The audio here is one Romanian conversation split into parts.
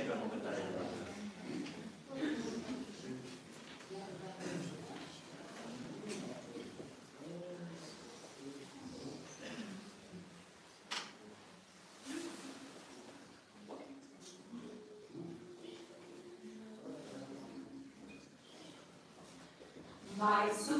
ciebie mogę dalej Mais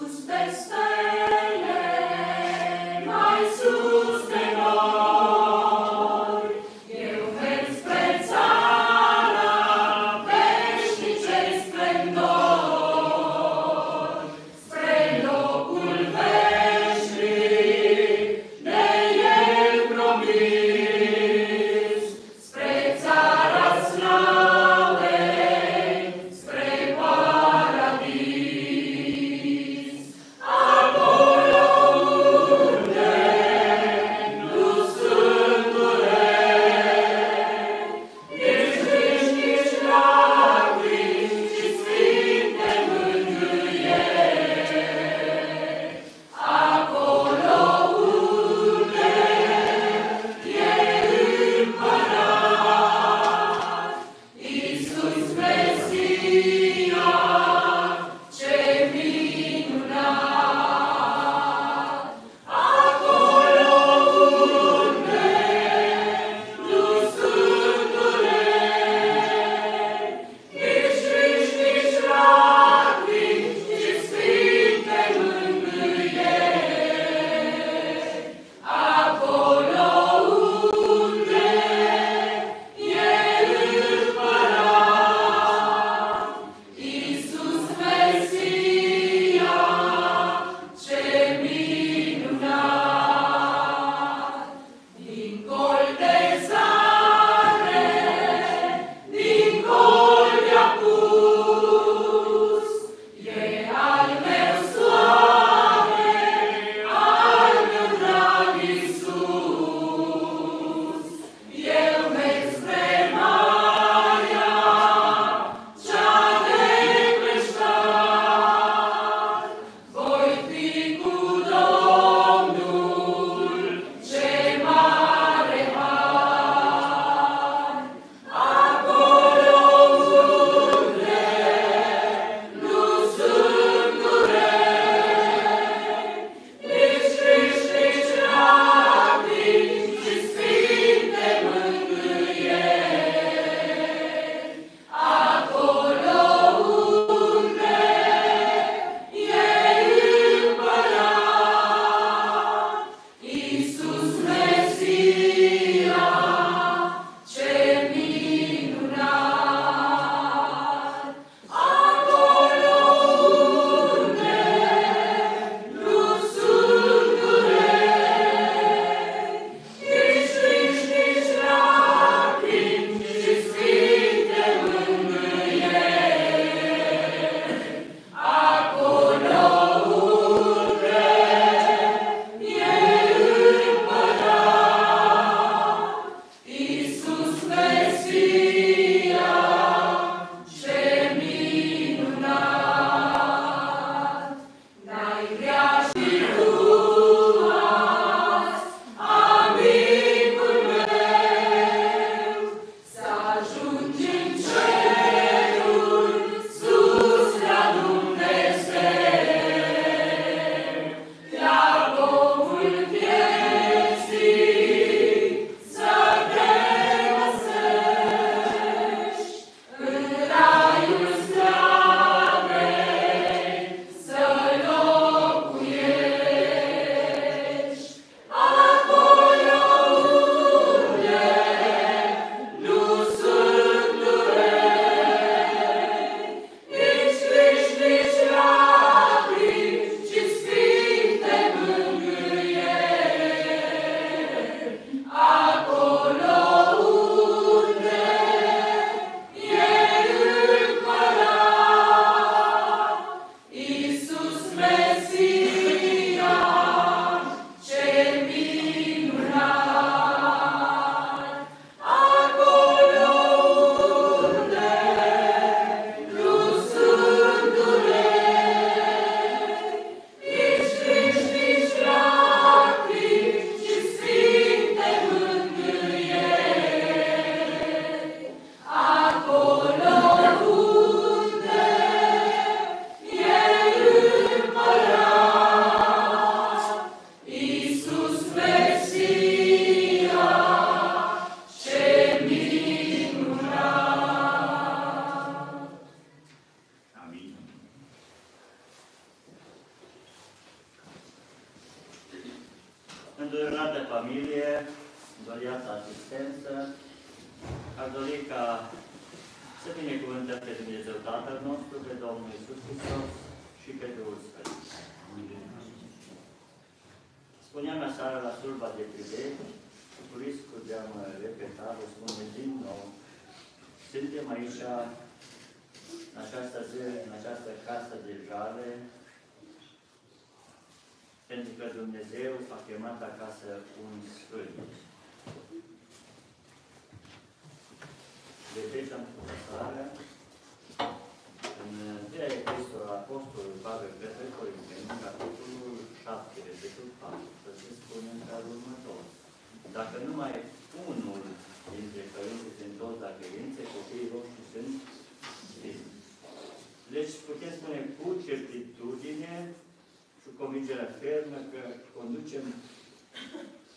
conducem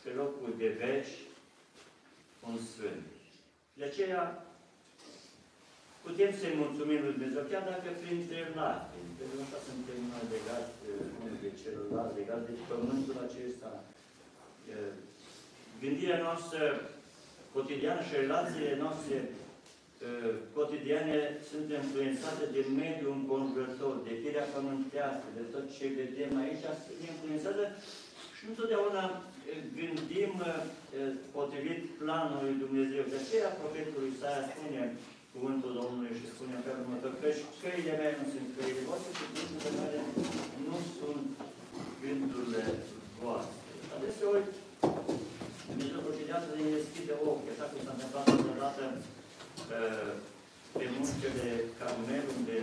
pe locul de veci un sfânt. De aceea putem să-i mulțumim lui Dumnezeu, chiar dacă printre lacrimi, pentru că așa suntem legați unul de celălalt, legați de pământul acesta. Gândirea noastră cotidiană și relațiile noastre cotidiane sunt influențate de mediul înconjurător, de firea pământească, de tot ce vedem aici, sunt influențate și nu totdeauna gândim potrivit planului Dumnezeu. De aceea profetul Isaia spune cuvântul Domnului și spune pe următor că căile mele nu sunt căile voastre și gândurile mele nu sunt gândurile voastre. Adeseori, Dumnezeu procedează de deschide ochii, așa cum s-a întâmplat o dată pe muntele Carmel, unde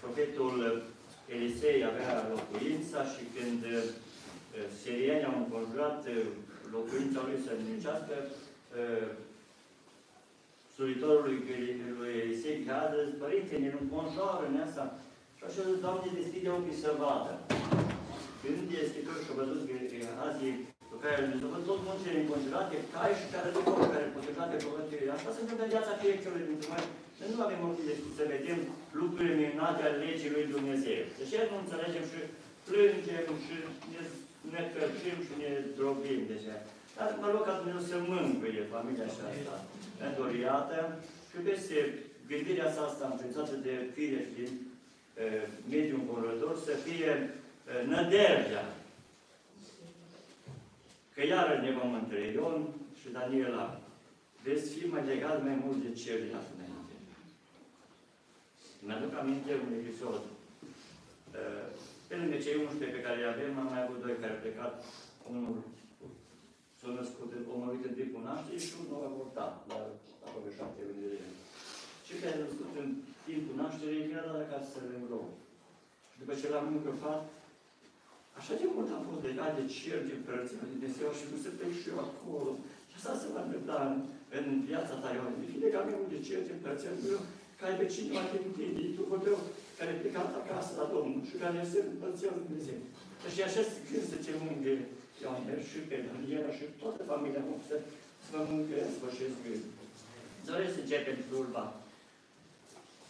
profetul Elisei avea locuința și când sirienii au înconjurat locuința lui să nimicească, slujitorului lui Elisei Gheadă, Părinte, ne înconjoară în asta. Și așa zis, Doamne, deschide ochii să vadă. Când e Scriptură și-a văzut azi pe care Dumnezeu văd tot muncile înconjurate, cai și care de foc, care înconjurate pământului. Asta se întâmplă în viața fiecărui dintre noi. Noi nu avem ochii deschis să vedem lucrurile minunate ale legii lui Dumnezeu. Deci nu înțelegem și plângem și ne, ne cărcim și ne drobim deja. Dar mă rog ca Dumnezeu să mângâie familia aceasta îndoriată și peste gândirea asta înființată de fire și din uh, mediul înconjurător să fie uh, nădejdea. Că iară ne vom între Ion și Daniela veți fi mai legat mai mult de ceilalți înainte. Mi-aduc aminte un episod. Uh, pe lângă cei 11 pe care îi avem, am mai avut doi care au plecat. Unul s-a născut omorât în timpul nașterii și unul a avortat la aproape șapte luni de zile. Cei care s-au născut în timpul nașterii era dat acasă să le rog. Și după ce l-am microfat, așa de mult am fost legat de cer, de părăția de Dumnezeu și nu se plec și eu acolo. Și asta se va întâmpla în, în viața ta, Ioan. De fie legat mult de cer, de părăția de Dumnezeu, care pe cineva te întinde, Duhul tău, care a plecat acasă la Domnul și care este în părăția lui Dumnezeu. Și așa se când să te mângâie Ioan și pe Daniela și toată familia noastră să vă mângâie, să vă gând. Doresc să începem slujba.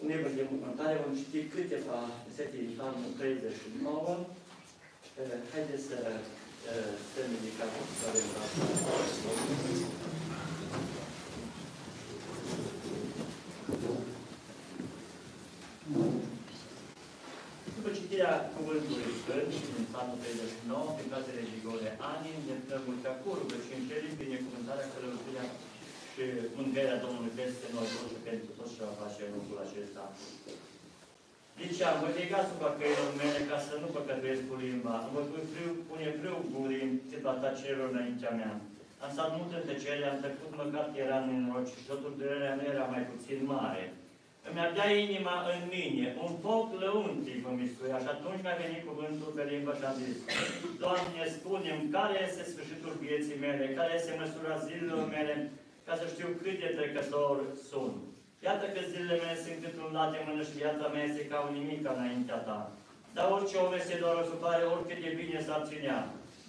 Undeva de mâncare vom citi câteva sete din Psalmul 39. Haideți să stăm ridicat să avem După citirea Cuvântului Sfânt și din Psalmul 39, prin casele Jigole Ani, ne plămurtea cu rugăciuni cerim binecuvântarea călăuzirea și mângâierea Domnului peste noi toți și pentru toți ce va face lucrul acesta. Deci am voi lega asupra căilor mele ca să nu păcătuiesc cu limba. Am voi pune frâu gurii cât ta celor înaintea mea. Am stat mult în tăcere, am trecut măcar că eram în roci și totul durerea mea era mai puțin mare. Îmi ardea inima în mine, un foc lăuntic vă mistuia și atunci mi-a venit cuvântul pe limba și am zis, Doamne, spune care este sfârșitul vieții mele, care este măsura zilelor mele, ca să știu cât de trecător sunt. Iată că zilele mele sunt cât un lat de mână și viața mea este ca un nimic înaintea ta. Dar orice om este doar o supare, oricât de bine s-ar ținea.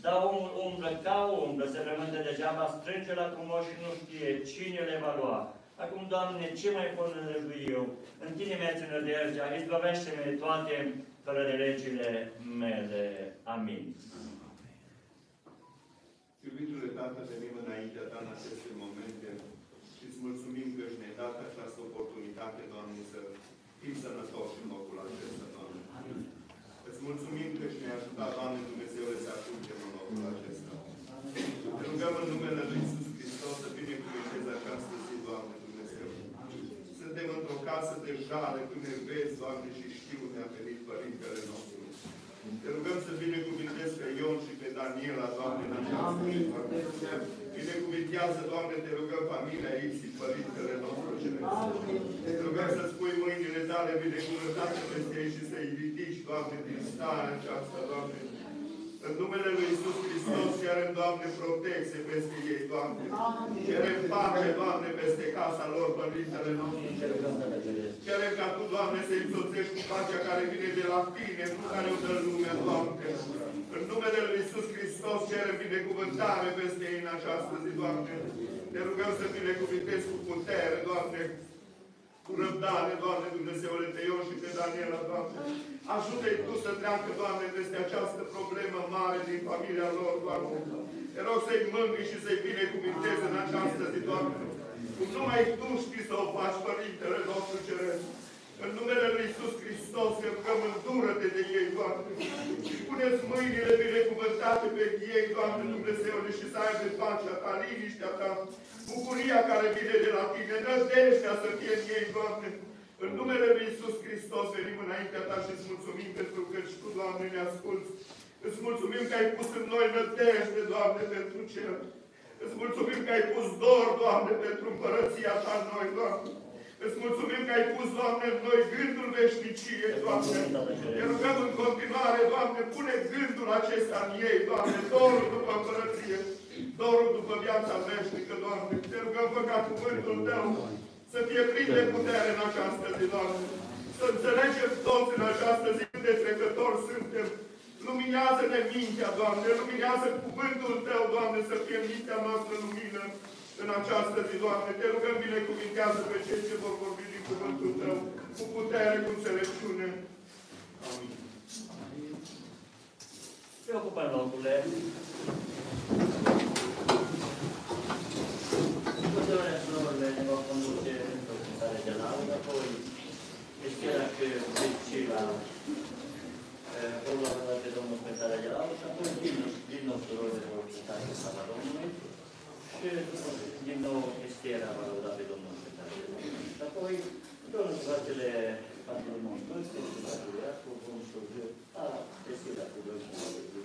Dar omul umblă ca o umblă, se rămână degeaba, strânge la cumoș și nu știe cine le va lua. Acum, Doamne, ce mai pot nădăjdui eu? În Tine mi-ați nădejdea, izbăvește-mă de toate fără de legile mele. Amin. Iubitule Tată, venim înaintea Ta în aceste momente și îți mulțumim că ești ne dat această oportunitate, Doamne, să fim sănătoși în locul acesta, Doamne. Îți mulțumim că ești ne ajutat, Doamne Dumnezeule, să ajungem în locul acesta. Te rugăm în numele Lui Iisus Hristos să binecuvântezi această zi, Doamne Dumnezeu. Suntem într-o casă de jale, Tu ne vezi, Doamne, și știu ne-a venit Părintele nostru. Te rugăm să binecuvântezi pe Ion și pe Daniela, Doamne, în această zi. Binecuvintează, Doamne, te rugăm familia Ipsi, Părintele nostru Ceresc. Te rugăm să spui mâinile tale binecuvântate peste ei și să-i ridici, Doamne, din starea aceasta, Doamne. În numele Lui Iisus Hristos, cerem, Doamne, protecție peste ei, Doamne. Cerem pace, Doamne, peste casa lor, Părintele nostru. Cerem ca Tu, Doamne, să-i însoțești cu pacea care vine de la Tine, nu care o dă lumea, Doamne. În numele Lui Iisus Hristos cerem binecuvântare peste ei în această zi, Doamne. Te rugăm să binecuvântezi cu putere, Doamne, cu răbdare, Doamne Dumnezeule, pe Ion și pe Daniela, Doamne. Ajută-i Tu să treacă, Doamne, peste această problemă mare din familia lor, Doamne. Te rog să-i mângâi și să-i binecuvântezi în această zi, Doamne. Cum numai Tu știi să o faci, Părintele nostru Ceresc. În numele Lui Iisus Hristos, te rugăm, îndură-te de ei, Doamne. Și puneți mâinile binecuvântate pe ei, Doamne Dumnezeule, și să aibă pacea Ta, liniștea Ta, bucuria care vine de la Tine, nădejdea să fie în ei, Doamne. În numele Lui Iisus Hristos venim înaintea Ta și îți mulțumim pentru că și Tu, Doamne, ne asculți. Îți mulțumim că ai pus în noi nădejde, Doamne, pentru cer. Îți mulțumim că ai pus dor, Doamne, pentru împărăția Ta în noi, Doamne. Îți mulțumim că ai pus, Doamne, în noi gândul veșniciei, Doamne. Te rugăm în continuare, Doamne, pune gândul acesta în ei, Doamne, dorul după împărăție, dorul după viața veșnică, Doamne. Te rugăm, fă ca cuvântul Tău să fie plin de putere în această zi, Doamne. Să înțelegem toți în această zi cât de trecători suntem. Luminează-ne mintea, Doamne, luminează cuvântul Tău, Doamne, să fie mintea noastră lumină în această zi. Te rugăm, binecuvintează pe cei ce vor vorbi din cuvântul Tău, cu putere, cu înțelepciune. Amin. Se ocupă locurile. Următoarea surorile ne va conduce într-o cântare de laudă, apoi Estera că și la la de Domnul cântare de laudă, și apoi din, din nou surorile vor cânta pe slava Domnului și din nou Estera va lăuda pe Domnul cântare de laudă. Și apoi toate fratele Pantelimon Păscă și fratele Iacov vom sluji a deschiderea cuvântului lui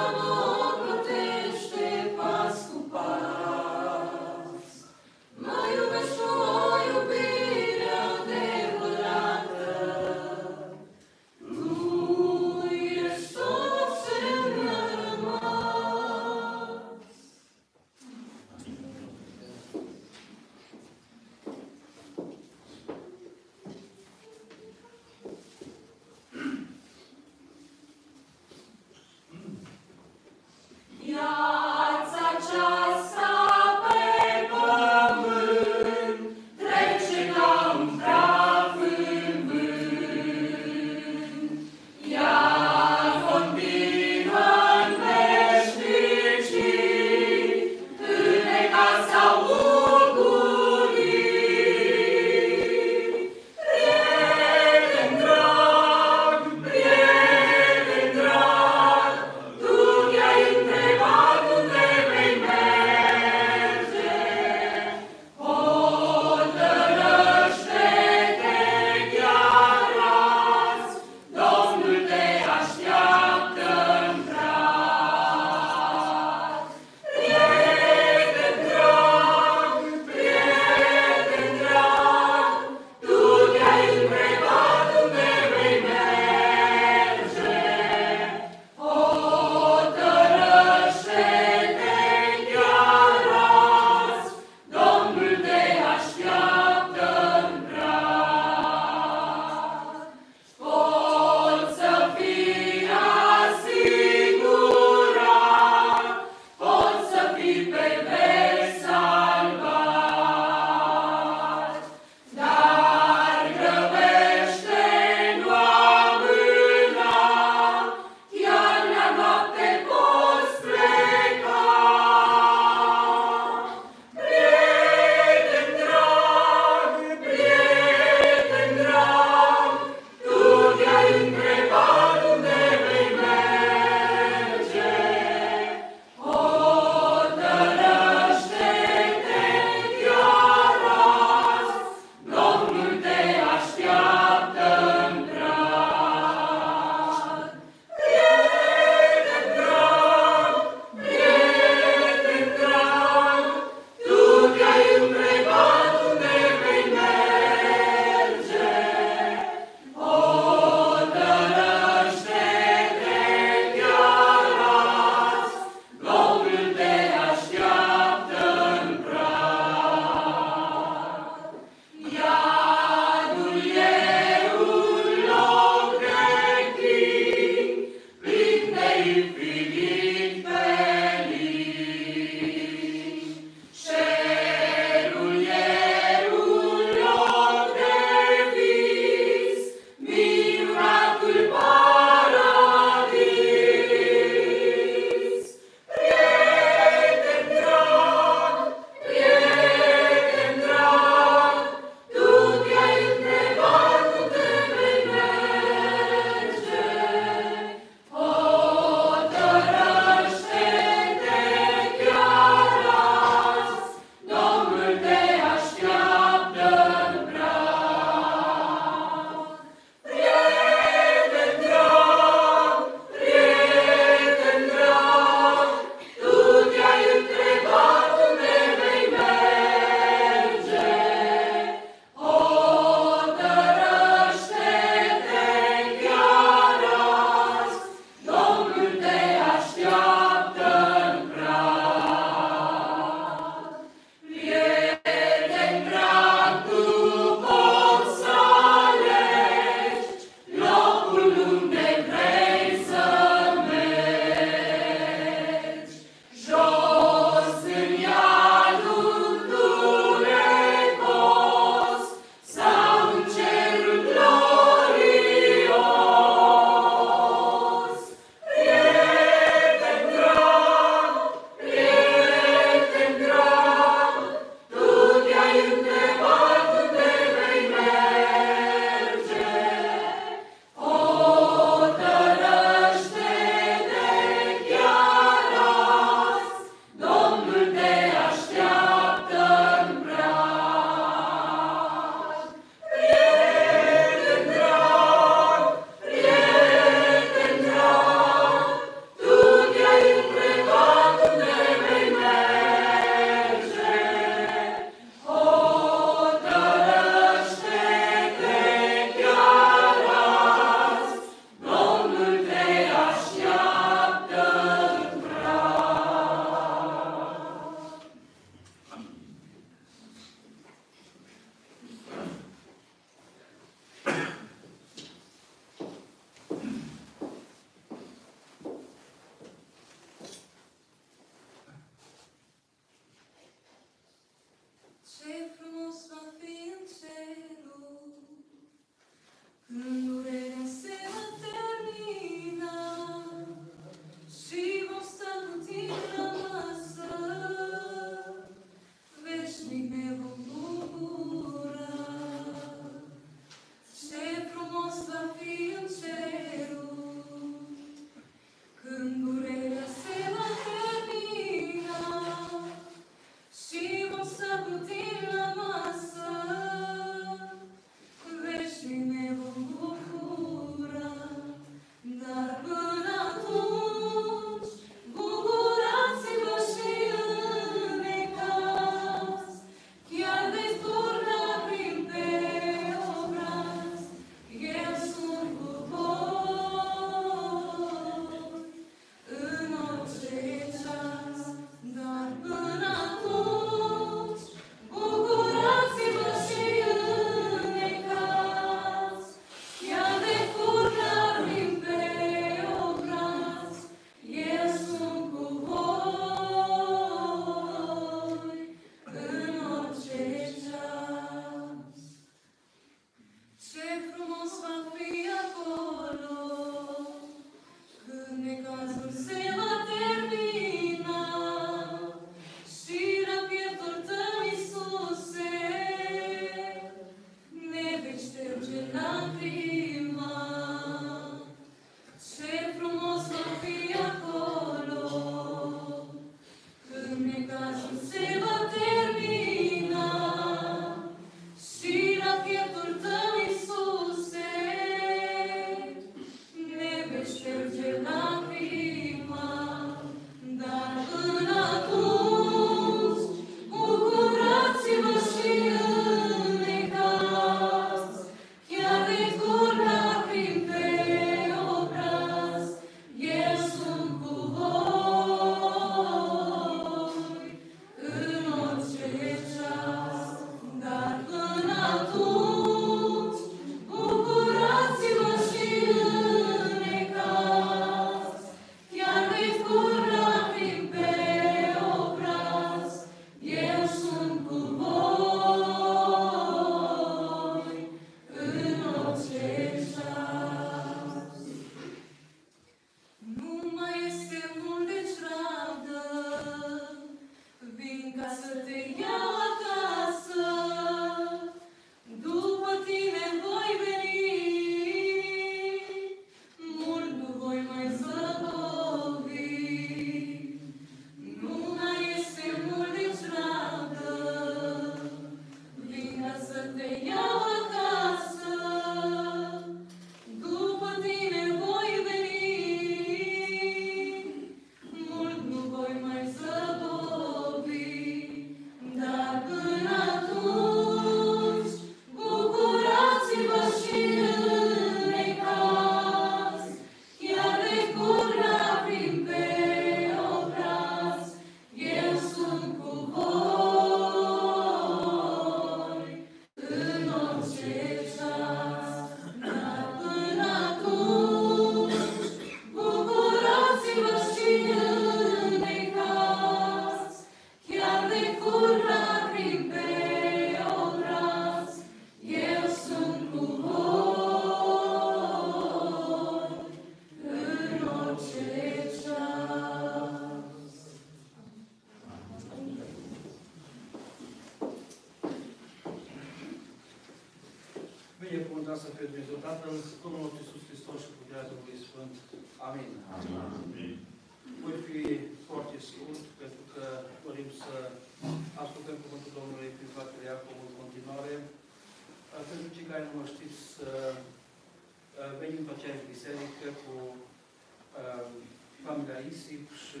familia Isip și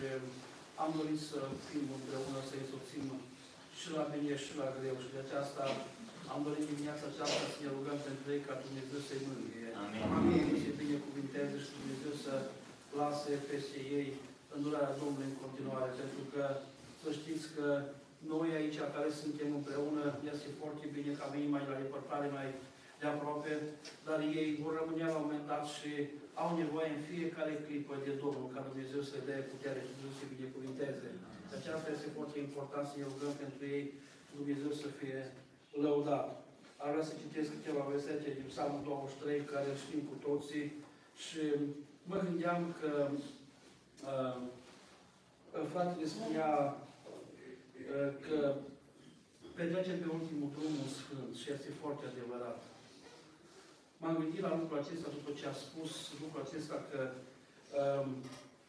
am dorit să fim împreună, să însoțim și la bine și la greu și de aceasta am dorit dimineața aceasta să ne rugăm pentru ei ca Dumnezeu să-i mângâie. Amin. Amin. Să-i binecuvinteze și Dumnezeu să lase peste ei îndurarea Domnului în continuare. Pentru că să știți că noi aici care suntem împreună, este foarte bine că venim mai la depărtare, mai de aproape, dar ei vor rămâne la un moment dat și au nevoie în fiecare clipă de Domnul, ca Dumnezeu să dea putere și Dumnezeu să-i binecuvinteze. De aceasta este foarte important să ne rugăm pentru ei, Dumnezeu să fie lăudat. Ar vrea să citesc câteva versete din Psalmul 23, care îl știm cu toții, și mă gândeam că uh, fratele spunea uh, că petrecem pe ultimul drum un sfânt și este foarte adevărat. M-am gândit la lucrul acesta după ce a spus lucrul acesta că um,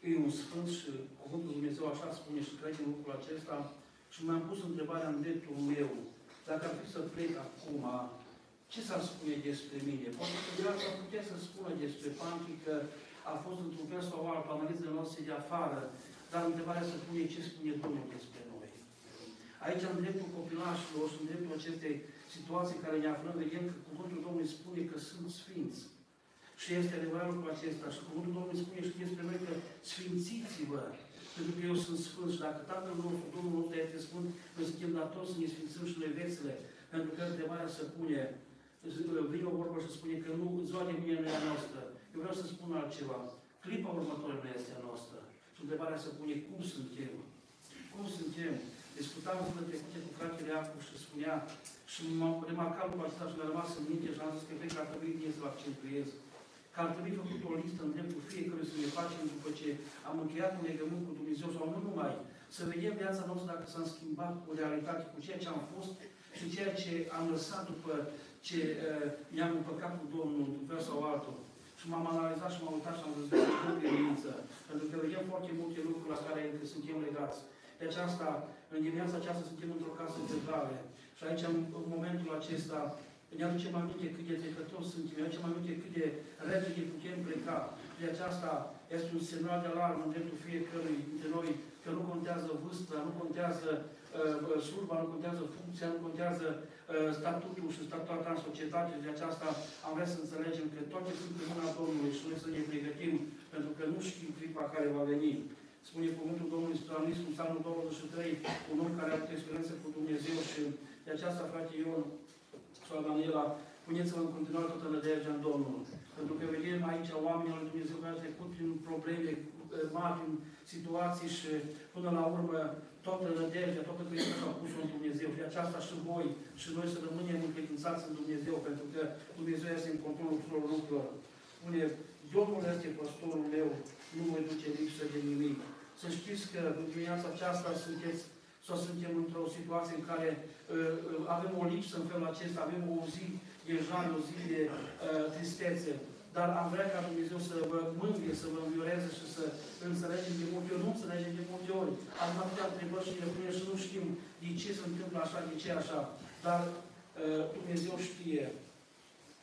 e un sfânt și Cuvântul Dumnezeu așa spune și cred în lucrul acesta și mi-am pus întrebarea în dreptul meu, dacă ar fi să plec acum, ce s-ar spune despre mine? Poate că viața ar putea să spună despre Panchi că a fost într-un fel sau altul, analizele noastre de afară, dar întrebarea se pune ce spune Domnul despre noi. Aici, în dreptul copilașilor și în dreptul acestei situații care ne aflăm, vedem că Cuvântul Domnului spune că sunt sfinți. Și este adevărat lucrul acesta. Și Cuvântul Domnului spune și despre noi că sfințiți-vă, pentru că eu sunt sfânt. Și dacă Tatăl nostru, Domnul nostru este sfânt, noi suntem datori să ne sfințim și noi viețile. Pentru că întrebarea se pune, vine o vorbă și spune că nu, ziua de mâine nu e a noastră. Eu vreau să spun altceva. Clipa următoare nu este a noastră. Și întrebarea se pune, cum suntem? Cum suntem? Discutam zilele trecute cu fratele Iacu și spunea și m-am remarcat lucrul acesta și mi-a rămas în minte și am zis că cred că ar trebui bine să-l accentuez. Că ar trebui făcut o listă în dreptul fiecărui să ne facem după ce am încheiat un legământ cu Dumnezeu sau nu numai, să vedem viața noastră dacă s-a schimbat cu realitate, cu ceea ce am fost și ceea ce am lăsat după ce uh, mi-am împăcat cu Domnul, într-un fel sau altul. Și m-am analizat și m-am uitat și am văzut în credință. Pentru că vedem foarte multe lucruri la care încă suntem legați. De aceasta, în dimineața aceasta suntem într-o casă centrală. Și aici, în, în momentul acesta, ne aducem aminte cât de trecători suntem, ne aducem aminte cât de repede putem pleca. De aceasta este un semnal de alarmă în dreptul fiecărui dintre noi, că nu contează vârsta, nu contează uh, slujba, nu contează funcția, nu contează uh, statutul și statutul în societate. De aceasta am vrea să înțelegem că toate sunt în mâna Domnului și noi să ne pregătim, pentru că nu știm clipa care va veni. Spune cuvântul Domnului Spitalis, în Psalmul 23, un om care a avut experiență cu Dumnezeu și de aceasta, frate Ion, sau Daniela, puneți-vă în continuare toată nădejdea în Domnul. Pentru că vedem aici oameni al Dumnezeu care au trecut prin probleme eh, mari, prin situații și până la urmă toată nădejdea, toată credința s-a pus în Dumnezeu. Și aceasta și voi și noi să rămânem încredințați în Dumnezeu, pentru că Dumnezeu este în controlul tuturor lucrurilor. Spune, Domnul este pastorul meu, nu voi duce lipsă de nimic. Să știți că în dimineața aceasta sunteți sau suntem într-o situație în care uh, avem o lipsă în felul acesta, avem o zi de jan, o zi de uh, tristețe. Dar am vrea ca Dumnezeu să vă mângâie, să vă învioreze și să înțelegem de multe ori. Nu înțelegem de multe ori. Am atâtea întrebări și ne pune și nu știm de ce se întâmplă așa, de ce așa. Dar uh, Dumnezeu știe.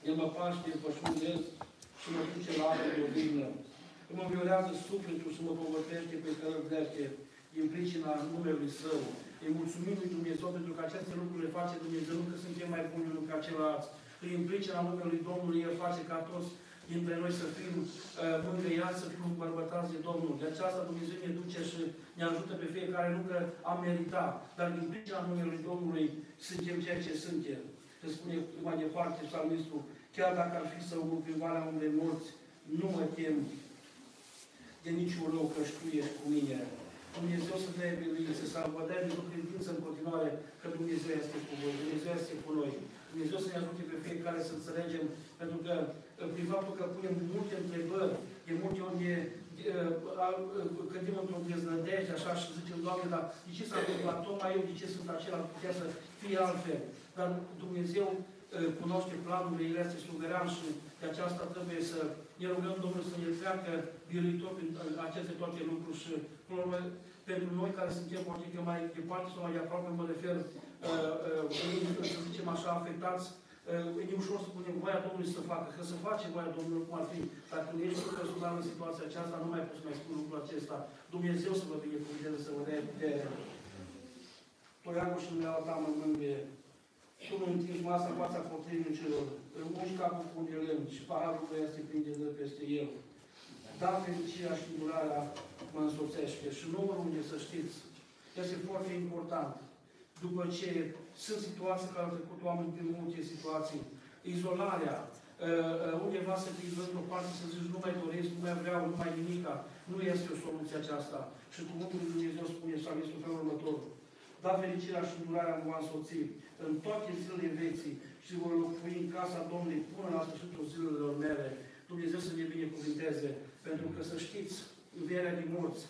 El mă paște, mă șmundesc și mă duce la apă de odihnă. Mă înviorează sufletul și mă povătește pe care drepte din pricina numelui Său. Îi mulțumim lui Dumnezeu pentru că aceste lucruri le face Dumnezeu, nu că suntem mai buni unul ca ceilalți. Îi în pricina numelui Domnului, El face ca toți dintre noi să fim uh, mângâiați, să fim îmbărbătați de Domnul. De aceasta Dumnezeu ne duce și ne ajută pe fiecare, nu că am meritat, dar din pricina numelui Domnului suntem ceea ce suntem. Se spune mai departe psalmistul, chiar dacă ar fi să umul prin valea unde morți, nu mă tem de niciun rău că Tu ești cu mine. Dumnezeu să dea biruință, să vă dea de credință în continuare că Dumnezeu este cu voi, Dumnezeu este cu noi. Dumnezeu să ne ajute pe fiecare să înțelegem, pentru că prin faptul că punem multe întrebări, de multe ori ne cădim într-o deznădejde, așa, și zicem, Doamne, dar de ce s-a întâmplat tocmai eu, de ce sunt acela, putea să fie altfel. Dar Dumnezeu cunoaște planurile, El este suveran și de aceasta trebuie să ne rugăm Domnul să ne treacă biruitor prin aceste toate lucruri și pentru noi care suntem poate că mai departe sau mai aproape, mă refer, uh, uh, să zicem așa, afectați, uh, e ușor să punem voia Domnului să facă, că să face voia Domnului cum ar fi. Dar când ești tu personal în situația aceasta, nu mai poți mai spune lucrul acesta. Dumnezeu să vă binecuvânteze, să vă dea putere. Toiagul și dumneavoastră ta mă mângâie. Tu nu întingi masa în fața potrivnicilor, îl muși capul cu de lemn și paharul lui este plin de dă peste el. Da, fericirea și durarea mă însoțește. Și nu unde să știți, este foarte important. După ce sunt situații care au trecut oameni prin multe situații, izolarea, uh, uh, undeva să te izolezi într-o parte să zici nu mai doresc, nu mai vreau, nu mai nimica, nu este o soluție aceasta. Și cuvântul lui Dumnezeu spune, să aveți felul următor. Da, fericirea și durarea mă va însoți în toate zilele vieții și vor locui în casa Domnului până la sfârșitul zilelor mele. Dumnezeu să ne binecuvinteze, pentru că să știți, învierea din morți,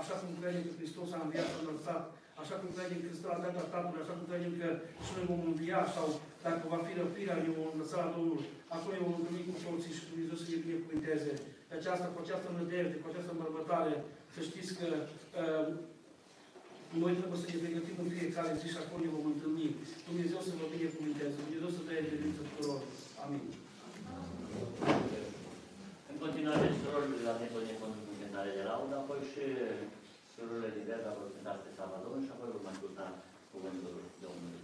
așa cum credem că Hristos a înviat și a înălțat, așa cum credem că stă la dreapta Tatălui, așa cum credem că și noi vom învia sau dacă va fi răpirea, ne vom învăța la Domnul, acolo ne vom întâlni cu toții și Dumnezeu să ne binecuvinteze. De aceasta, cu această nădejde, cu această îmbărbătare, să știți că uh, noi trebuie să ne pregătim în fiecare zi și acolo ne vom întâlni. Dumnezeu să vă binecuvinteze. Dumnezeu să dea evidență tuturor. Amin. În continuare, surorile la timpul de conduc cântare de laudă, apoi și surorile diverse vor cânta spre slava Domnului și apoi vom asculta cuvântul Domnului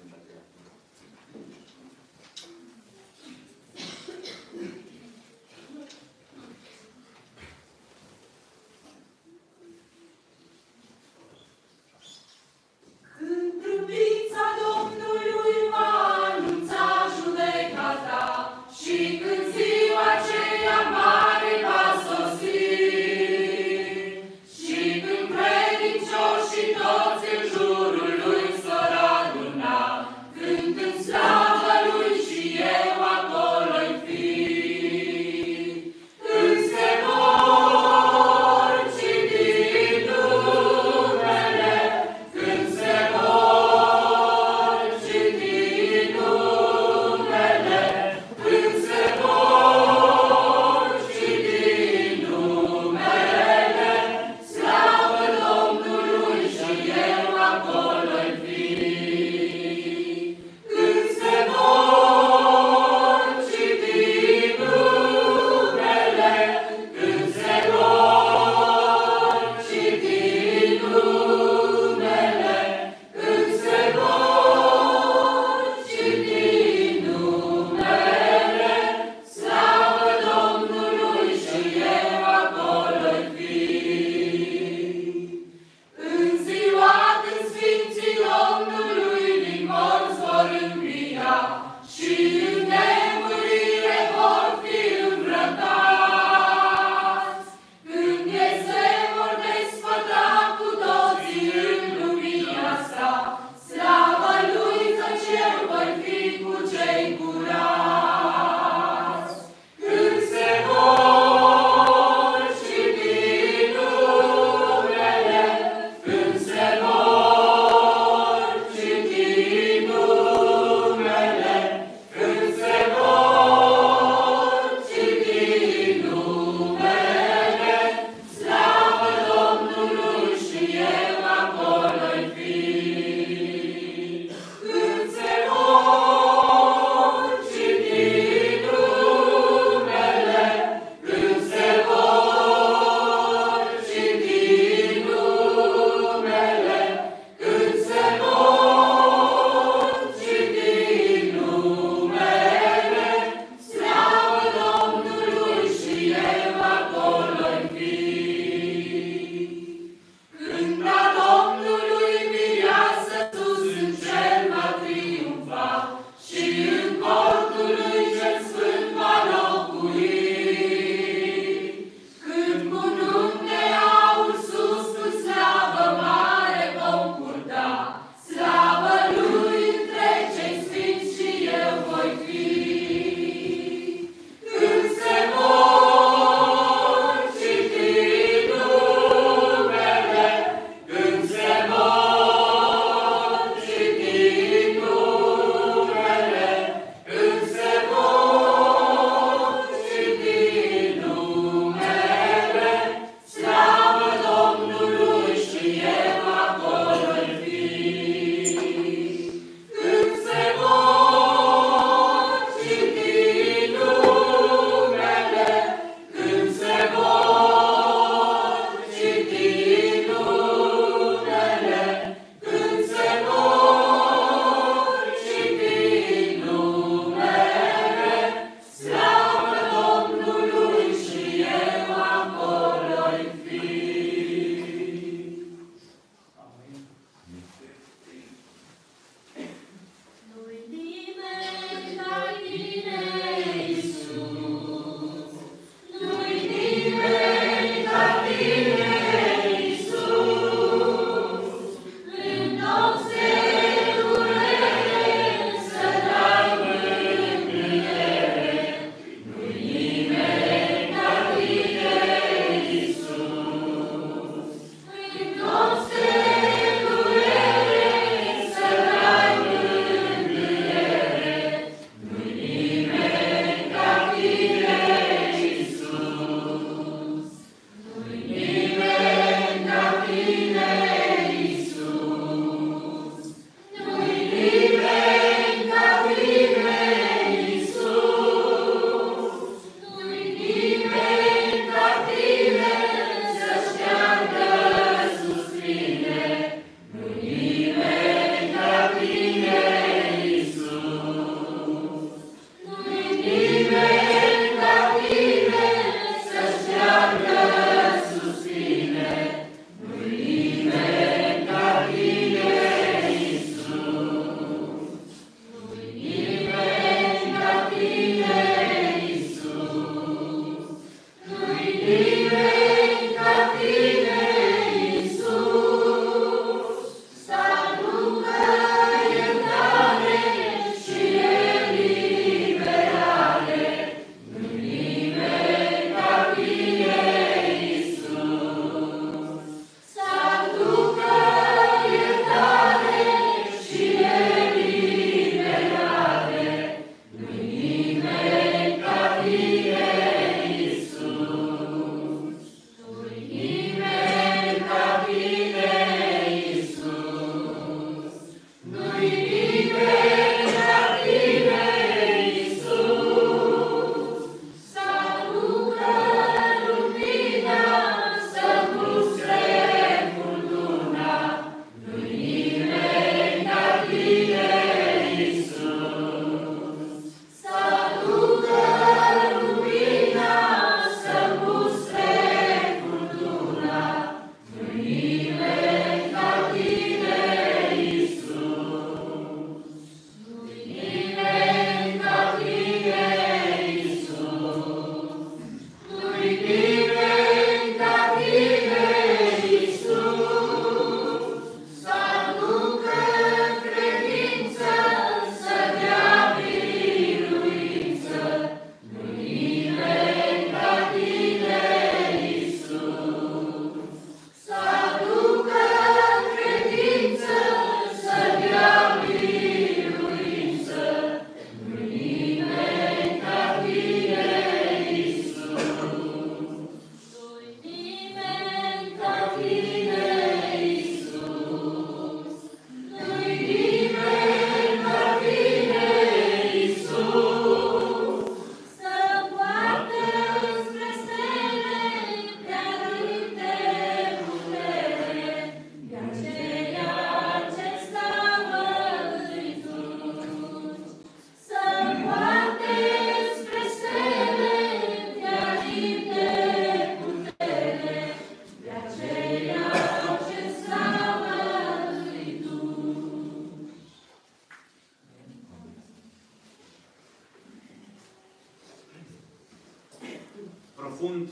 profund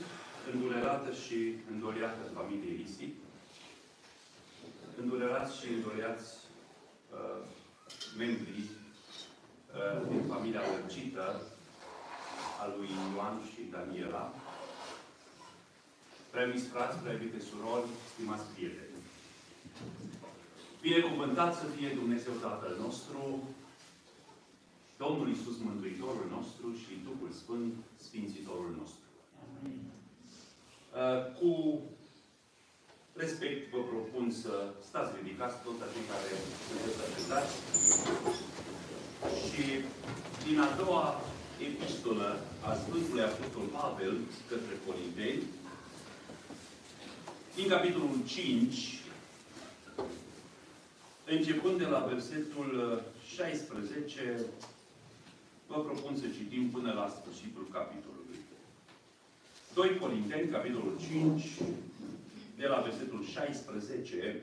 îndurerată și îndoliată familie Isi, îndurerați și îndoliați uh, membrii uh, din familia lărgită a lui Ioan și Daniela, Preaviți frați, preavite surori, stimați prieteni. Binecuvântat să fie Dumnezeu Tatăl nostru, Domnul Iisus Mântuitorul nostru și Duhul Sfânt, Sfințitorul nostru. Amin. Uh, cu respect vă propun să stați ridicați toți acei care sunteți așezați și din a doua epistolă a Sfântului Apostol Pavel către Corinteni, din capitolul 5, începând de la versetul 16, vă propun să citim până la sfârșitul capitolului. 2 Corinteni, capitolul 5, de la versetul 16,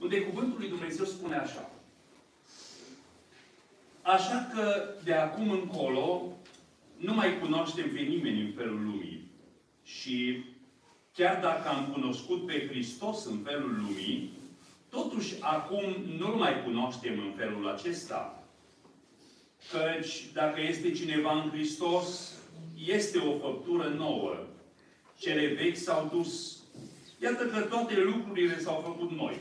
unde Cuvântul lui Dumnezeu spune așa. Așa că de acum încolo nu mai cunoaștem pe nimeni în felul lumii. Și chiar dacă am cunoscut pe Hristos în felul lumii, totuși acum nu-L mai cunoaștem în felul acesta. Căci dacă este cineva în Hristos, este o făptură nouă. Cele vechi s-au dus. Iată că toate lucrurile s-au făcut noi.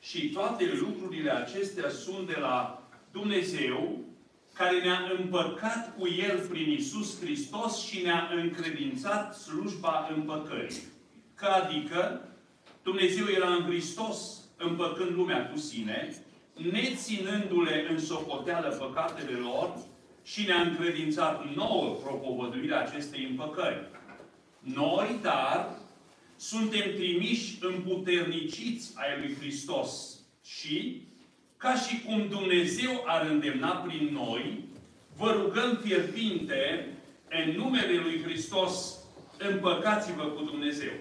Și toate lucrurile acestea sunt de la Dumnezeu, care ne-a împăcat cu El prin Isus Hristos și ne-a încredințat slujba împăcării. Că adică Dumnezeu era în Hristos împăcând lumea cu sine, neținându-le în socoteală păcatele lor și ne-a încredințat nouă propovăduirea acestei împăcări. Noi, dar, suntem trimiși împuterniciți ai lui Hristos și, ca și cum Dumnezeu ar îndemna prin noi, vă rugăm fierbinte în numele lui Hristos, împăcați-vă cu Dumnezeu.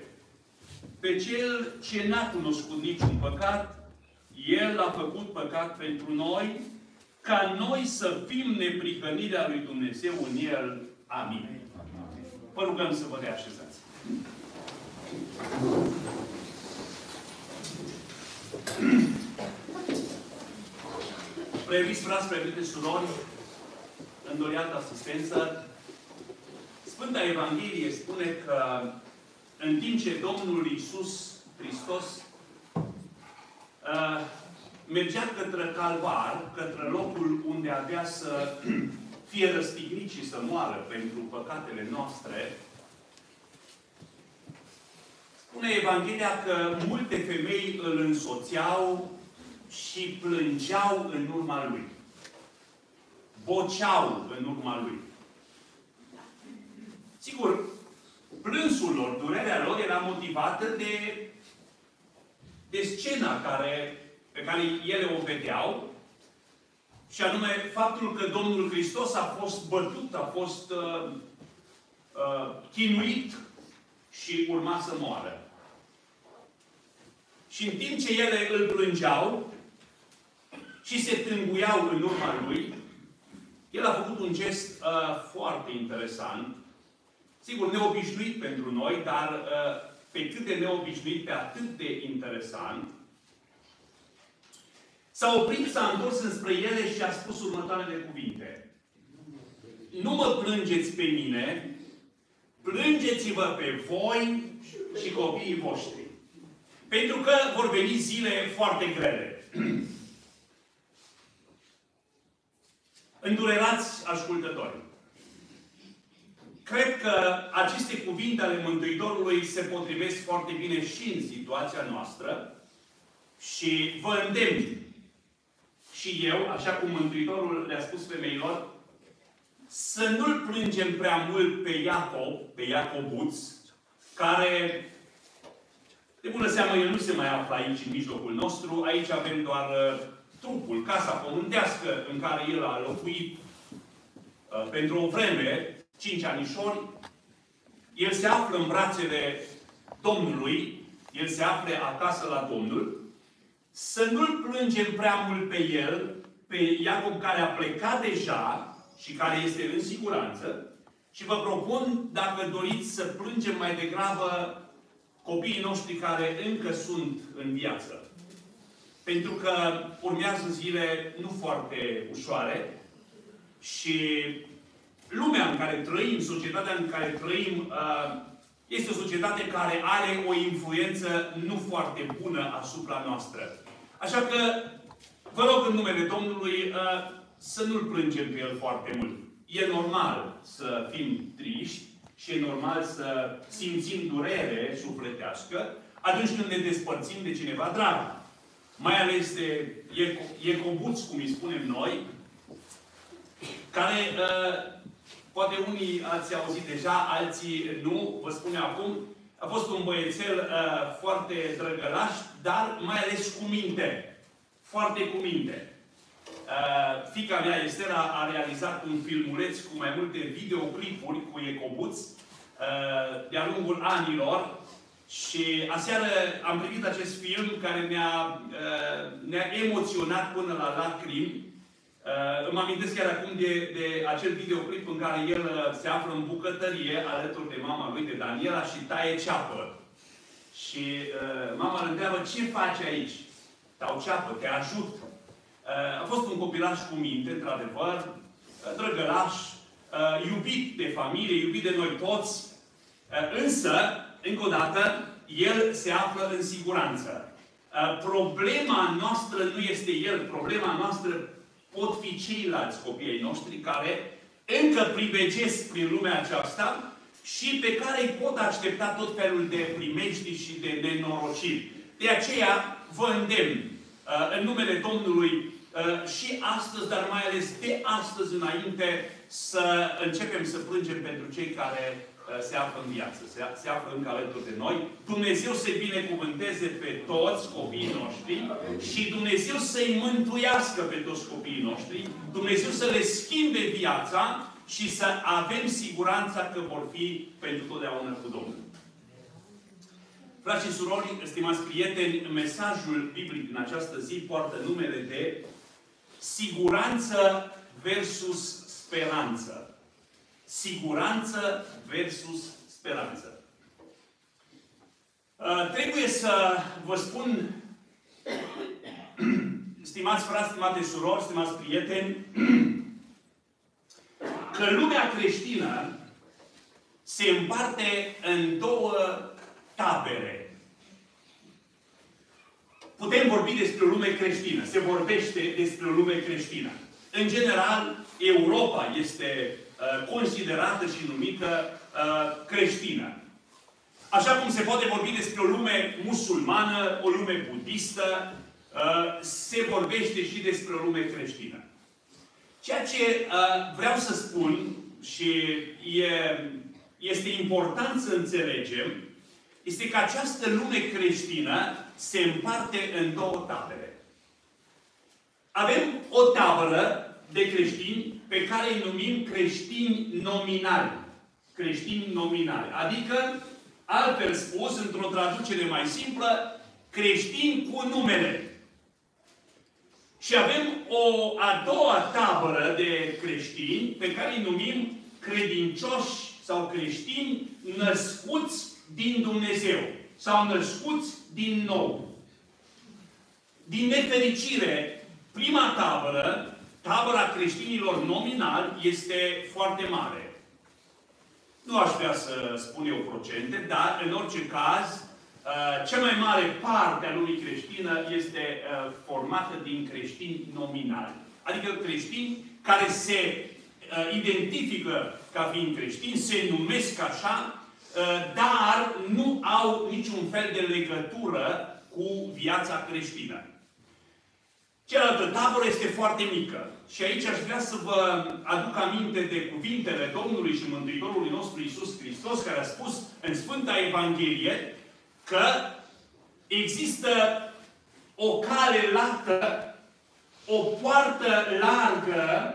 Pe cel ce n-a cunoscut niciun păcat, El a făcut păcat pentru noi, ca noi să fim neprihănirea lui Dumnezeu în El. Amin. Vă rugăm să vă reașezați. Previți frați, previte surori, îndoriată asistență, Sfânta Evanghelie spune că în timp ce Domnul Iisus Hristos uh, mergea către Calvar, către locul unde avea să fie răstignit și să moară pentru păcatele noastre, spune Evanghelia că multe femei îl însoțeau și plângeau în urma lui. Boceau în urma lui. Sigur, plânsul lor, durerea lor era motivată de, de scena care, pe care ele o vedeau, și anume faptul că Domnul Hristos a fost bătut, a fost uh, uh, chinuit și urma să moară. Și în timp ce ele îl plângeau și se tânguiau în urma lui, el a făcut un gest uh, foarte interesant Sigur, neobișnuit pentru noi, dar uh, pe cât de neobișnuit, pe atât de interesant, s-a oprit, s-a întors înspre ele și a spus următoarele cuvinte. Nu mă plângeți pe mine, plângeți-vă pe voi și copiii voștri. Pentru că vor veni zile foarte grele. Îndurerați ascultători. Cred că aceste cuvinte ale Mântuitorului se potrivesc foarte bine și în situația noastră și vă îndemn și eu, așa cum Mântuitorul le-a spus femeilor, să nu-l plângem prea mult pe Iacob, pe Iacobuț, care, de bună seamă, el nu se mai află aici, în mijlocul nostru. Aici avem doar uh, trupul, casa pământească în care el a locuit uh, pentru o vreme, cinci anișori, el se află în brațele Domnului, el se află acasă la Domnul, să nu-l plângem prea mult pe el, pe Iacob care a plecat deja și care este în siguranță, Și vă propun, dacă doriți, să plângem mai degrabă copiii noștri care încă sunt în viață. Pentru că urmează zile nu foarte ușoare și lumea în care trăim, societatea în care trăim, uh, este o societate care are o influență nu foarte bună asupra noastră. Așa că vă rog în numele Domnului uh, să nu-L plângem pe El foarte mult. E normal să fim triști și e normal să simțim durere sufletească atunci când ne despărțim de cineva drag. Mai ales de ecobuți, cum îi spunem noi, care uh, Poate unii ați auzit deja, alții nu, vă spun acum. A fost un băiețel uh, foarte drăgălaș, dar mai ales cu minte. Foarte cu minte. Uh, fica mea, Estera, a realizat un filmuleț cu mai multe videoclipuri cu ecobuți uh, de-a lungul anilor și aseară am privit acest film care ne-a, uh, ne-a emoționat până la lacrimi Uh, îmi amintesc chiar acum de, de acel videoclip în care el uh, se află în bucătărie alături de mama lui, de Daniela, și taie ceapă. Și uh, mama îl întreabă, ce faci aici? Tau ceapă, te ajut. Uh, a fost un copilaș cu minte, într-adevăr, uh, drăgălaș, uh, iubit de familie, iubit de noi toți, uh, însă, încă o dată, el se află în siguranță. Uh, problema noastră nu este el, problema noastră pot fi ceilalți copiii noștri care încă privegesc prin lumea aceasta și pe care îi pot aștepta tot felul de primești și de nenorociri. De aceea vă îndemn uh, în numele Domnului uh, și astăzi, dar mai ales de astăzi înainte, să începem să plângem pentru cei care Uh, se află în viață, se, se află încă alături de noi. Dumnezeu să binecuvânteze pe toți copiii noștri și Dumnezeu să-i mântuiască pe toți copiii noștri, Dumnezeu să le schimbe viața și să avem siguranța că vor fi pentru totdeauna cu Domnul. Frați și surori, stimați prieteni, mesajul biblic în această zi poartă numele de siguranță versus speranță. Siguranță versus speranță. Uh, trebuie să vă spun, stimați frați, stimate surori, stimați prieteni, că lumea creștină se împarte în două tabere. Putem vorbi despre o lume creștină. Se vorbește despre o lume creștină. În general, Europa este Uh, considerată și numită uh, creștină. Așa cum se poate vorbi despre o lume musulmană, o lume budistă, uh, se vorbește și despre o lume creștină. Ceea ce vreau să spun și e, este important să înțelegem, este că această lume creștină se împarte în două tabere. Avem o tabără de creștini pe care îi numim creștini nominali. Creștini nominali. Adică, altfel spus, într-o traducere mai simplă, creștini cu numele. Și avem o a doua tabără de creștini pe care îi numim credincioși sau creștini născuți din Dumnezeu sau născuți din nou. Din nefericire, prima tabără tabăra creștinilor nominal este foarte mare. Nu aș vrea să spun eu procente, dar în orice caz, uh, cea mai mare parte a lumii creștină este uh, formată din creștini nominali. Adică creștini care se uh, identifică ca fiind creștini, se numesc așa, dar nu au niciun fel de legătură cu viața creștină. Cealaltă tabără este foarte mică. Și aici aș vrea să vă aduc aminte de cuvintele Domnului și Mântuitorului nostru Isus Hristos, care a spus în Sfânta Evanghelie că există o cale lată, o poartă largă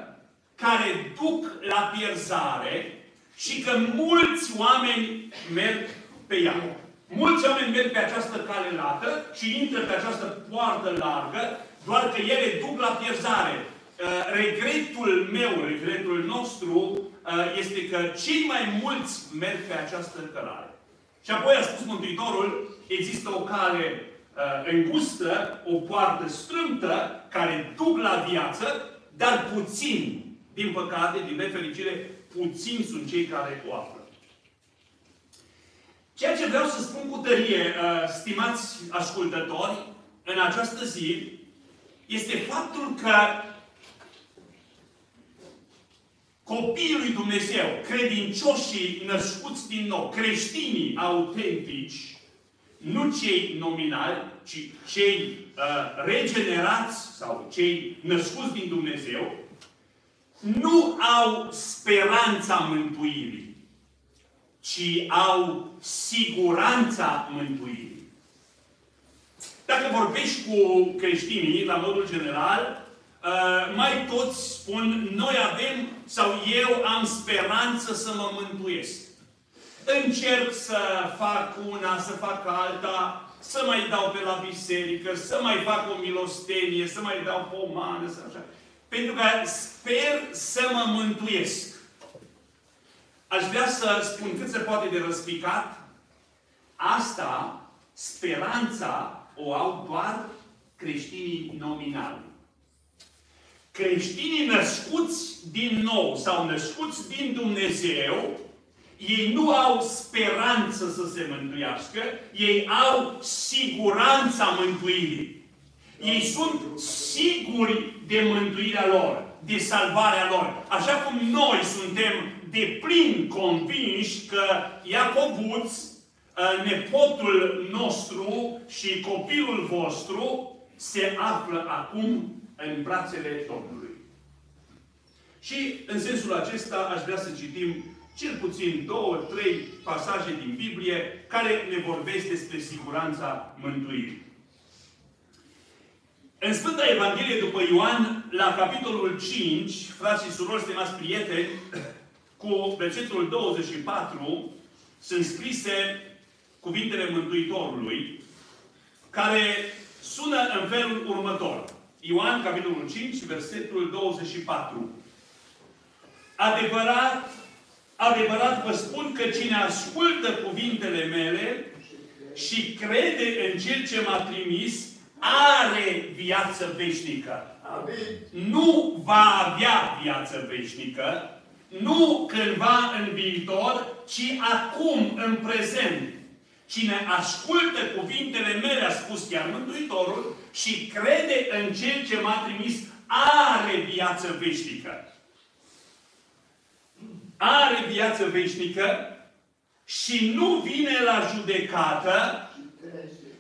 care duc la pierzare și că mulți oameni merg pe ea. Mulți oameni merg pe această cale lată și intră pe această poartă largă doar că ele duc la pierzare. Uh, regretul meu, regretul nostru, uh, este că cei mai mulți merg pe această cărare. Și apoi a spus Mântuitorul, există o cale uh, îngustă, o poartă strâmtă, care duc la viață, dar puțin, din păcate, din nefericire, puțini sunt cei care o află. Ceea ce vreau să spun cu tărie, uh, stimați ascultători, în această zi, este faptul că copiii lui Dumnezeu, credincioșii născuți din nou, creștinii autentici, nu cei nominali, ci cei uh, regenerați sau cei născuți din Dumnezeu, nu au speranța mântuirii, ci au siguranța mântuirii. Dacă vorbești cu creștinii, la modul general, Uh, mai toți spun, noi avem, sau eu am speranță să mă mântuiesc. Încerc să fac una, să fac alta, să mai dau pe la biserică, să mai fac o milostenie, să mai dau pomană, să așa. Pentru că sper să mă mântuiesc. Aș vrea să spun cât se poate de răspicat, asta, speranța, o au doar creștinii nominali. Creștinii născuți din nou sau născuți din Dumnezeu, ei nu au speranță să se mântuiască, ei au siguranța mântuirii. Ei sunt siguri de mântuirea lor, de salvarea lor. Așa cum noi suntem de plin convinși că Iacobuț, ă, nepotul nostru și copilul vostru, se află acum în brațele Domnului. Și în sensul acesta aș vrea să citim cel puțin două, trei pasaje din Biblie care ne vorbesc despre siguranța mântuirii. În Sfânta Evanghelie după Ioan, la capitolul 5, frați și surori, stimați prieteni, cu versetul 24, sunt scrise cuvintele Mântuitorului, care sună în felul următor. Ioan, capitolul 5, versetul 24. Adevărat, adevărat vă spun că cine ascultă cuvintele mele și crede în Cel ce m-a trimis, are viață veșnică. Amin. Nu va avea viață veșnică, nu cândva în viitor, ci acum, în prezent. Cine ascultă cuvintele mele, a spus chiar Mântuitorul, și crede în Cel ce m-a trimis, are viață veșnică. Are viață veșnică și nu vine la judecată,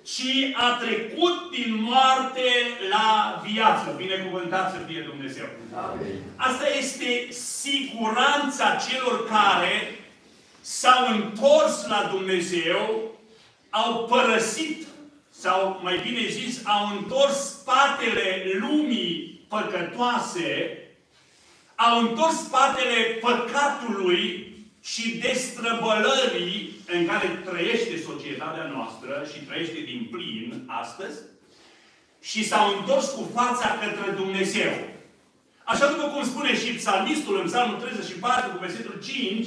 ci a trecut din moarte la viață. Binecuvântat să fie Dumnezeu. Amin. Asta este siguranța celor care s-au întors la Dumnezeu au părăsit, sau mai bine zis, au întors spatele lumii păcătoase, au întors spatele păcatului și destrăbălării în care trăiește societatea noastră și trăiește din plin astăzi și s-au întors cu fața către Dumnezeu. Așa după cum spune și psalmistul în psalmul 34 cu versetul 5,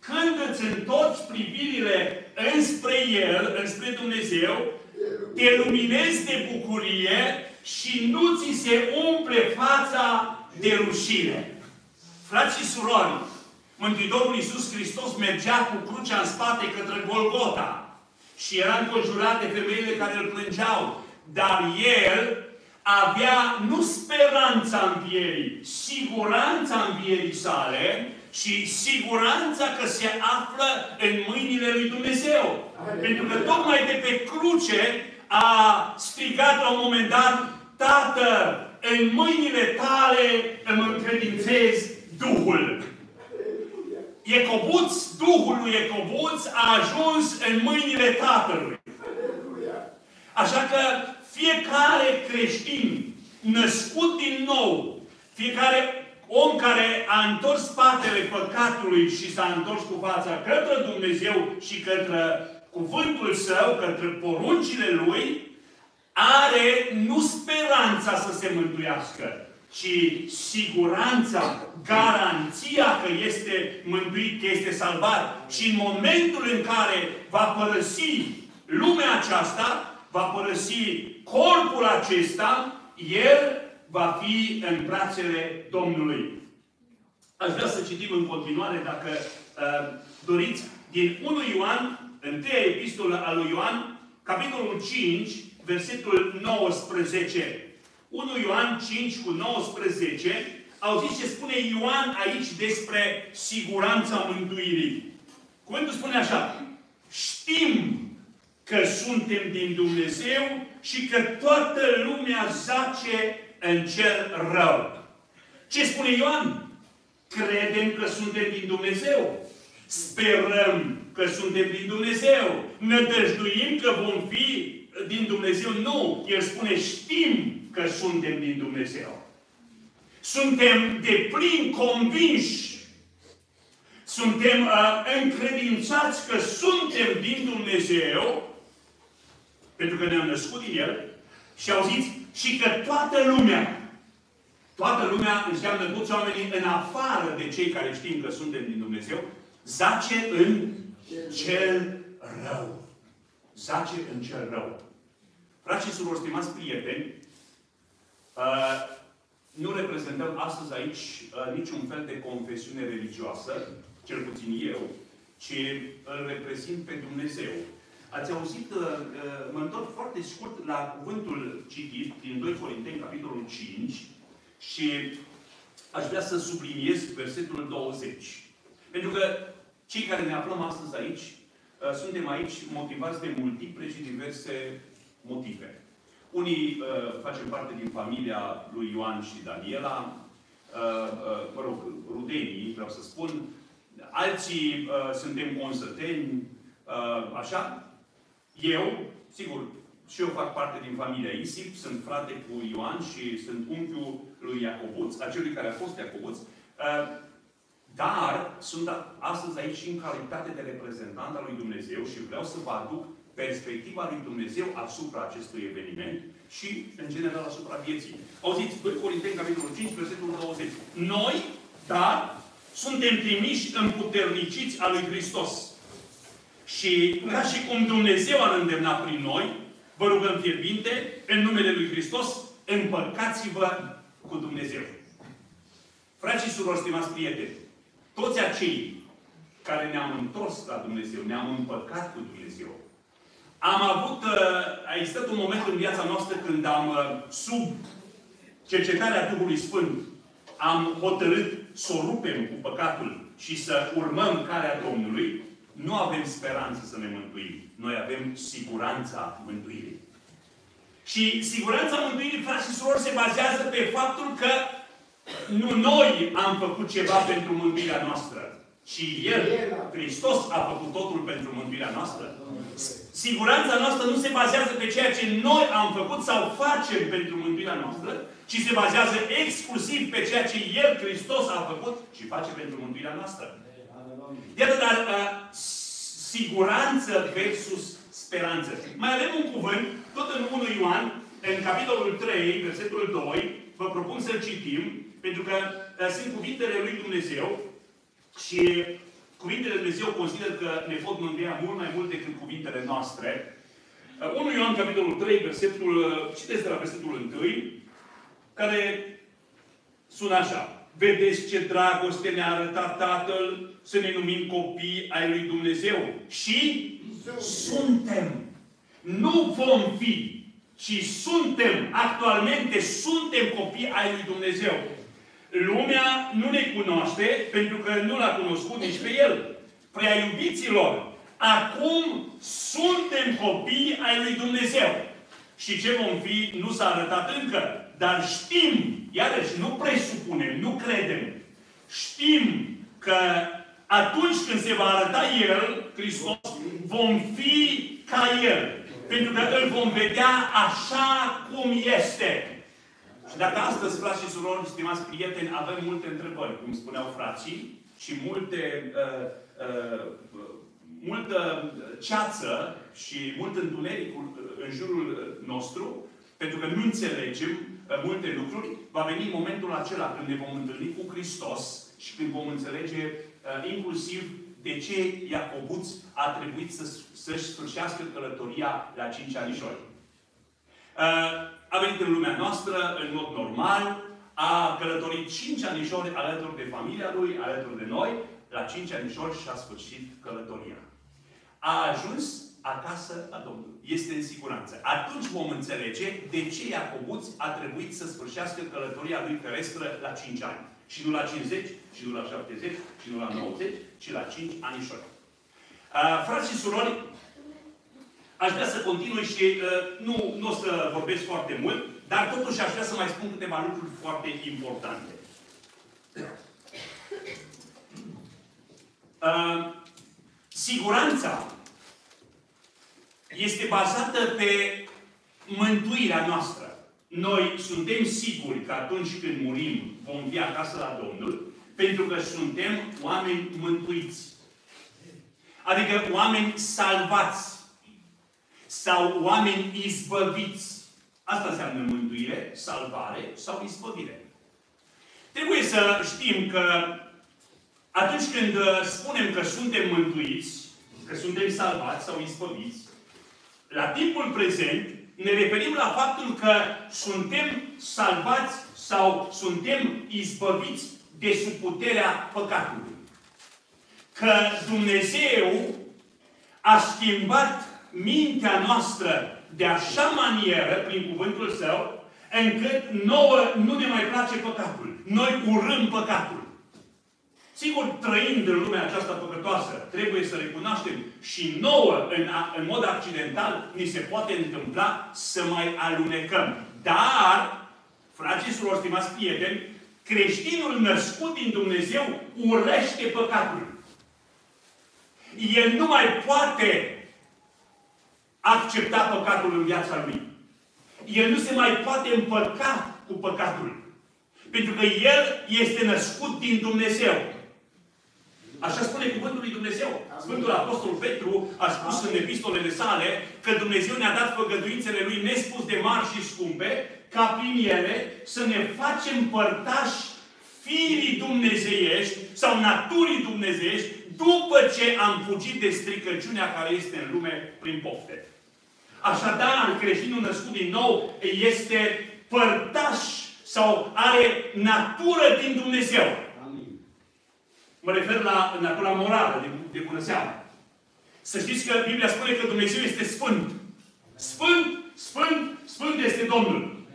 când îți întorci privirile înspre El, înspre Dumnezeu, te luminezi de bucurie și nu ți se umple fața de rușine. Frați și surori, Mântuitorul Iisus Hristos mergea cu crucea în spate către Golgota și era înconjurat de femeile care îl plângeau. Dar El avea nu speranța învierii, siguranța învierii sale, și siguranța că se află în mâinile lui Dumnezeu. Amin. Pentru că tocmai de pe cruce a strigat la un moment dat, Tată, în mâinile tale îmi încredințez Duhul. Ecobuț, Duhul lui Ecobuț a ajuns în mâinile Tatălui. Așa că fiecare creștin născut din nou, fiecare om care a întors spatele păcatului și s-a întors cu fața către Dumnezeu și către cuvântul Său, către poruncile Lui, are nu speranța să se mântuiască, ci siguranța, garanția că este mântuit, că este salvat. Și în momentul în care va părăsi lumea aceasta, va părăsi corpul acesta, el va fi în brațele Domnului. Aș vrea să citim în continuare, dacă uh, doriți, din 1 Ioan, întâia epistolă a lui Ioan, capitolul 5, versetul 19. 1 Ioan 5 cu 19, auziți ce spune Ioan aici despre siguranța mântuirii. Cuvântul spune așa, știm că suntem din Dumnezeu și că toată lumea zace în cel rău. Ce spune Ioan? Credem că suntem din Dumnezeu. Sperăm că suntem din Dumnezeu. Ne dăjduim că vom fi din Dumnezeu. Nu. El spune știm că suntem din Dumnezeu. Suntem de plin convinși. Suntem uh, încredințați că suntem din Dumnezeu pentru că ne-am născut din El și auziți, și că toată lumea, toată lumea înseamnă toți oamenii în afară de cei care știm că suntem din Dumnezeu, zace în cel rău. Zace în cel rău. Frați și surori, stimați prieteni, uh, nu reprezentăm astăzi aici uh, niciun fel de confesiune religioasă, cel puțin eu, ci îl reprezint pe Dumnezeu. Ați auzit, uh, mă întorc foarte scurt la cuvântul citit din 2 Corinteni, capitolul 5, și aș vrea să subliniez versetul 20. Pentru că cei care ne aflăm astăzi aici, suntem aici motivați de multiple și diverse motive. Unii uh, facem parte din familia lui Ioan și Daniela, uh, uh, mă rog, rudenii, vreau să spun, alții uh, suntem consăteni, uh, așa. Eu, sigur, și eu fac parte din familia Isip, sunt frate cu Ioan și sunt unchiul lui Iacobuț, acelui care a fost Iacobuț. Uh, dar sunt astăzi aici și în calitate de reprezentant al lui Dumnezeu și vreau să vă aduc perspectiva lui Dumnezeu asupra acestui eveniment și, în general, asupra vieții. Auziți, 2 Corinteni, capitolul 5, versetul 20. Noi, dar, suntem trimiși împuterniciți a lui Hristos. Și, ca și cum Dumnezeu a îndemnat prin noi, vă rugăm fierbinte, în numele lui Hristos, împăcați-vă cu Dumnezeu. Frați și surori, stimați prieteni, toți acei care ne-am întors la Dumnezeu, ne-am împăcat cu Dumnezeu, am avut, uh, a existat un moment în viața noastră când am, uh, sub cercetarea Duhului Sfânt, am hotărât să o rupem cu păcatul și să urmăm calea Domnului, nu avem speranță să ne mântuim. Noi avem siguranța mântuirii. Și siguranța mântuirii, frați și surori, se bazează pe faptul că nu noi am făcut ceva pentru mântuirea noastră, ci El, Hristos, a făcut totul pentru mântuirea noastră. Siguranța noastră nu se bazează pe ceea ce noi am făcut sau facem pentru mântuirea noastră, ci se bazează exclusiv pe ceea ce El, Hristos, a făcut și face pentru mântuirea noastră. Iată, dar uh, siguranță versus speranță. Mai avem un cuvânt, tot în 1 Ioan, în capitolul 3, versetul 2, vă propun să-l citim, pentru că uh, sunt cuvintele lui Dumnezeu și Cuvintele Lui Dumnezeu consider că ne pot mângâia mult mai mult decât cuvintele noastre. 1 uh, Ioan, capitolul 3, versetul, uh, citesc de la versetul 1, care sună așa. Vedeți ce dragoste ne-a arătat Tatăl să ne numim copii ai lui Dumnezeu. Și suntem. Nu vom fi, ci suntem, actualmente suntem copii ai lui Dumnezeu. Lumea nu ne cunoaște pentru că nu l-a cunoscut nici pe El. Prea iubiților, acum suntem copii ai lui Dumnezeu. Și ce vom fi nu s-a arătat încă, dar știm, iarăși nu presupunem, nu credem, știm că atunci când se va arăta El, Hristos, vom fi ca El. Pentru că îl vom vedea așa cum este. Și dacă astăzi, frați și surori, stimați prieteni, avem multe întrebări, cum spuneau frații, și multe, uh, uh, multă ceață și mult întuneric în jurul nostru, pentru că nu înțelegem uh, multe lucruri, va veni momentul acela când ne vom întâlni cu Hristos și când vom înțelege uh, inclusiv de ce Iacobuț a trebuit să, să-și sfârșească călătoria la cinci anișori. Uh, a venit în lumea noastră în mod normal, a călătorit cinci anișori alături de familia lui, alături de noi, la cinci anișori și a sfârșit călătoria. A ajuns acasă la Domnul. Este în siguranță. Atunci vom înțelege de ce Iacobuț a trebuit să sfârșească călătoria lui ferestră la 5 ani. Și nu la 50, și nu la 70, și nu la 90, ci la 5 anișori. Uh, frați și surori, aș vrea să continui și uh, nu, nu o să vorbesc foarte mult, dar totuși aș vrea să mai spun câteva lucruri foarte importante. Uh, siguranța este bazată pe mântuirea noastră. Noi suntem siguri că atunci când murim vom fi acasă la Domnul, pentru că suntem oameni mântuiți. Adică oameni salvați. Sau oameni izbăviți. Asta înseamnă mântuire, salvare sau izbăvire. Trebuie să știm că atunci când spunem că suntem mântuiți, că suntem salvați sau izbăviți, la timpul prezent, ne referim la faptul că suntem salvați sau suntem izbăviți de sub puterea păcatului. Că Dumnezeu a schimbat mintea noastră de așa manieră, prin cuvântul Său, încât nouă nu ne mai place păcatul. Noi urâm păcatul. Sigur, trăind în lumea aceasta păcătoasă, trebuie să recunoaștem și nouă, în, în mod accidental, ni se poate întâmpla să mai alunecăm. Dar, frații și stimați prieteni, creștinul născut din Dumnezeu urăște păcatul. El nu mai poate accepta păcatul în viața lui. El nu se mai poate împăca cu păcatul. Pentru că el este născut din Dumnezeu. Așa spune cuvântul lui Dumnezeu. Sfântul Apostol Petru a spus în epistolele sale că Dumnezeu ne-a dat făgăduințele Lui nespus de mari și scumpe, ca prin ele să ne facem părtași firii dumnezeiești sau naturii dumnezeiești după ce am fugit de stricăciunea care este în lume prin pofte. Așadar, creștinul născut din nou este părtaș sau are natură din Dumnezeu. Mă refer la natura morală, de, de bună seamă. Să știți că Biblia spune că Dumnezeu este Sfânt. Sfânt, Sfânt, Sfânt este Domnul.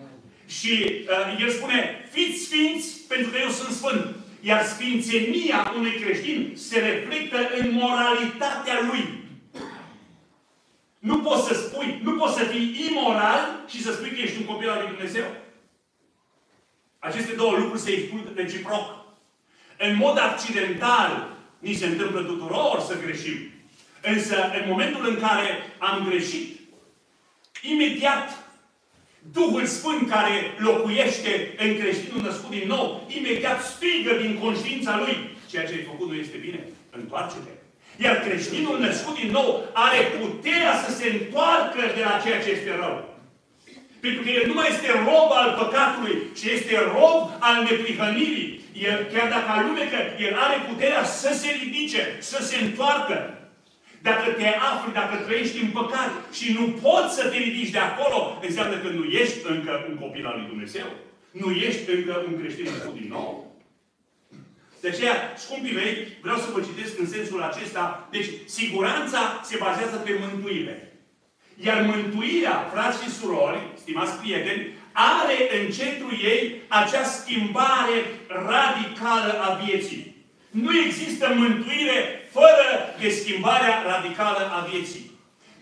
Și uh, El spune, fiți sfinți pentru că eu sunt Sfânt. Iar sfințenia unui creștin se reflectă în moralitatea lui. Nu poți să spui, nu poți să fii imoral și să spui că ești un copil al lui Dumnezeu. Aceste două lucruri se exclud reciproc. În mod accidental, ni se întâmplă tuturor să greșim. Însă, în momentul în care am greșit, imediat Duhul Sfânt care locuiește în creștinul născut din nou, imediat strigă din conștiința lui, ceea ce ai făcut nu este bine, întoarce-te. Iar creștinul născut din nou are puterea să se întoarcă de la ceea ce este rău. Pentru că el nu mai este rob al păcatului, ci este rob al neprihănirii. El, chiar dacă alunecă, el are puterea să se ridice, să se întoarcă. Dacă te afli, dacă trăiești în păcat și nu poți să te ridici de acolo, înseamnă că nu ești încă un copil al lui Dumnezeu. Nu ești încă un creștin născut din nou. De aceea, scumpii mei, vreau să vă citesc în sensul acesta. Deci, siguranța se bazează pe mântuire. Iar mântuirea, frați și surori, stimați prieteni, are în centrul ei acea schimbare radicală a vieții. Nu există mântuire fără de schimbarea radicală a vieții.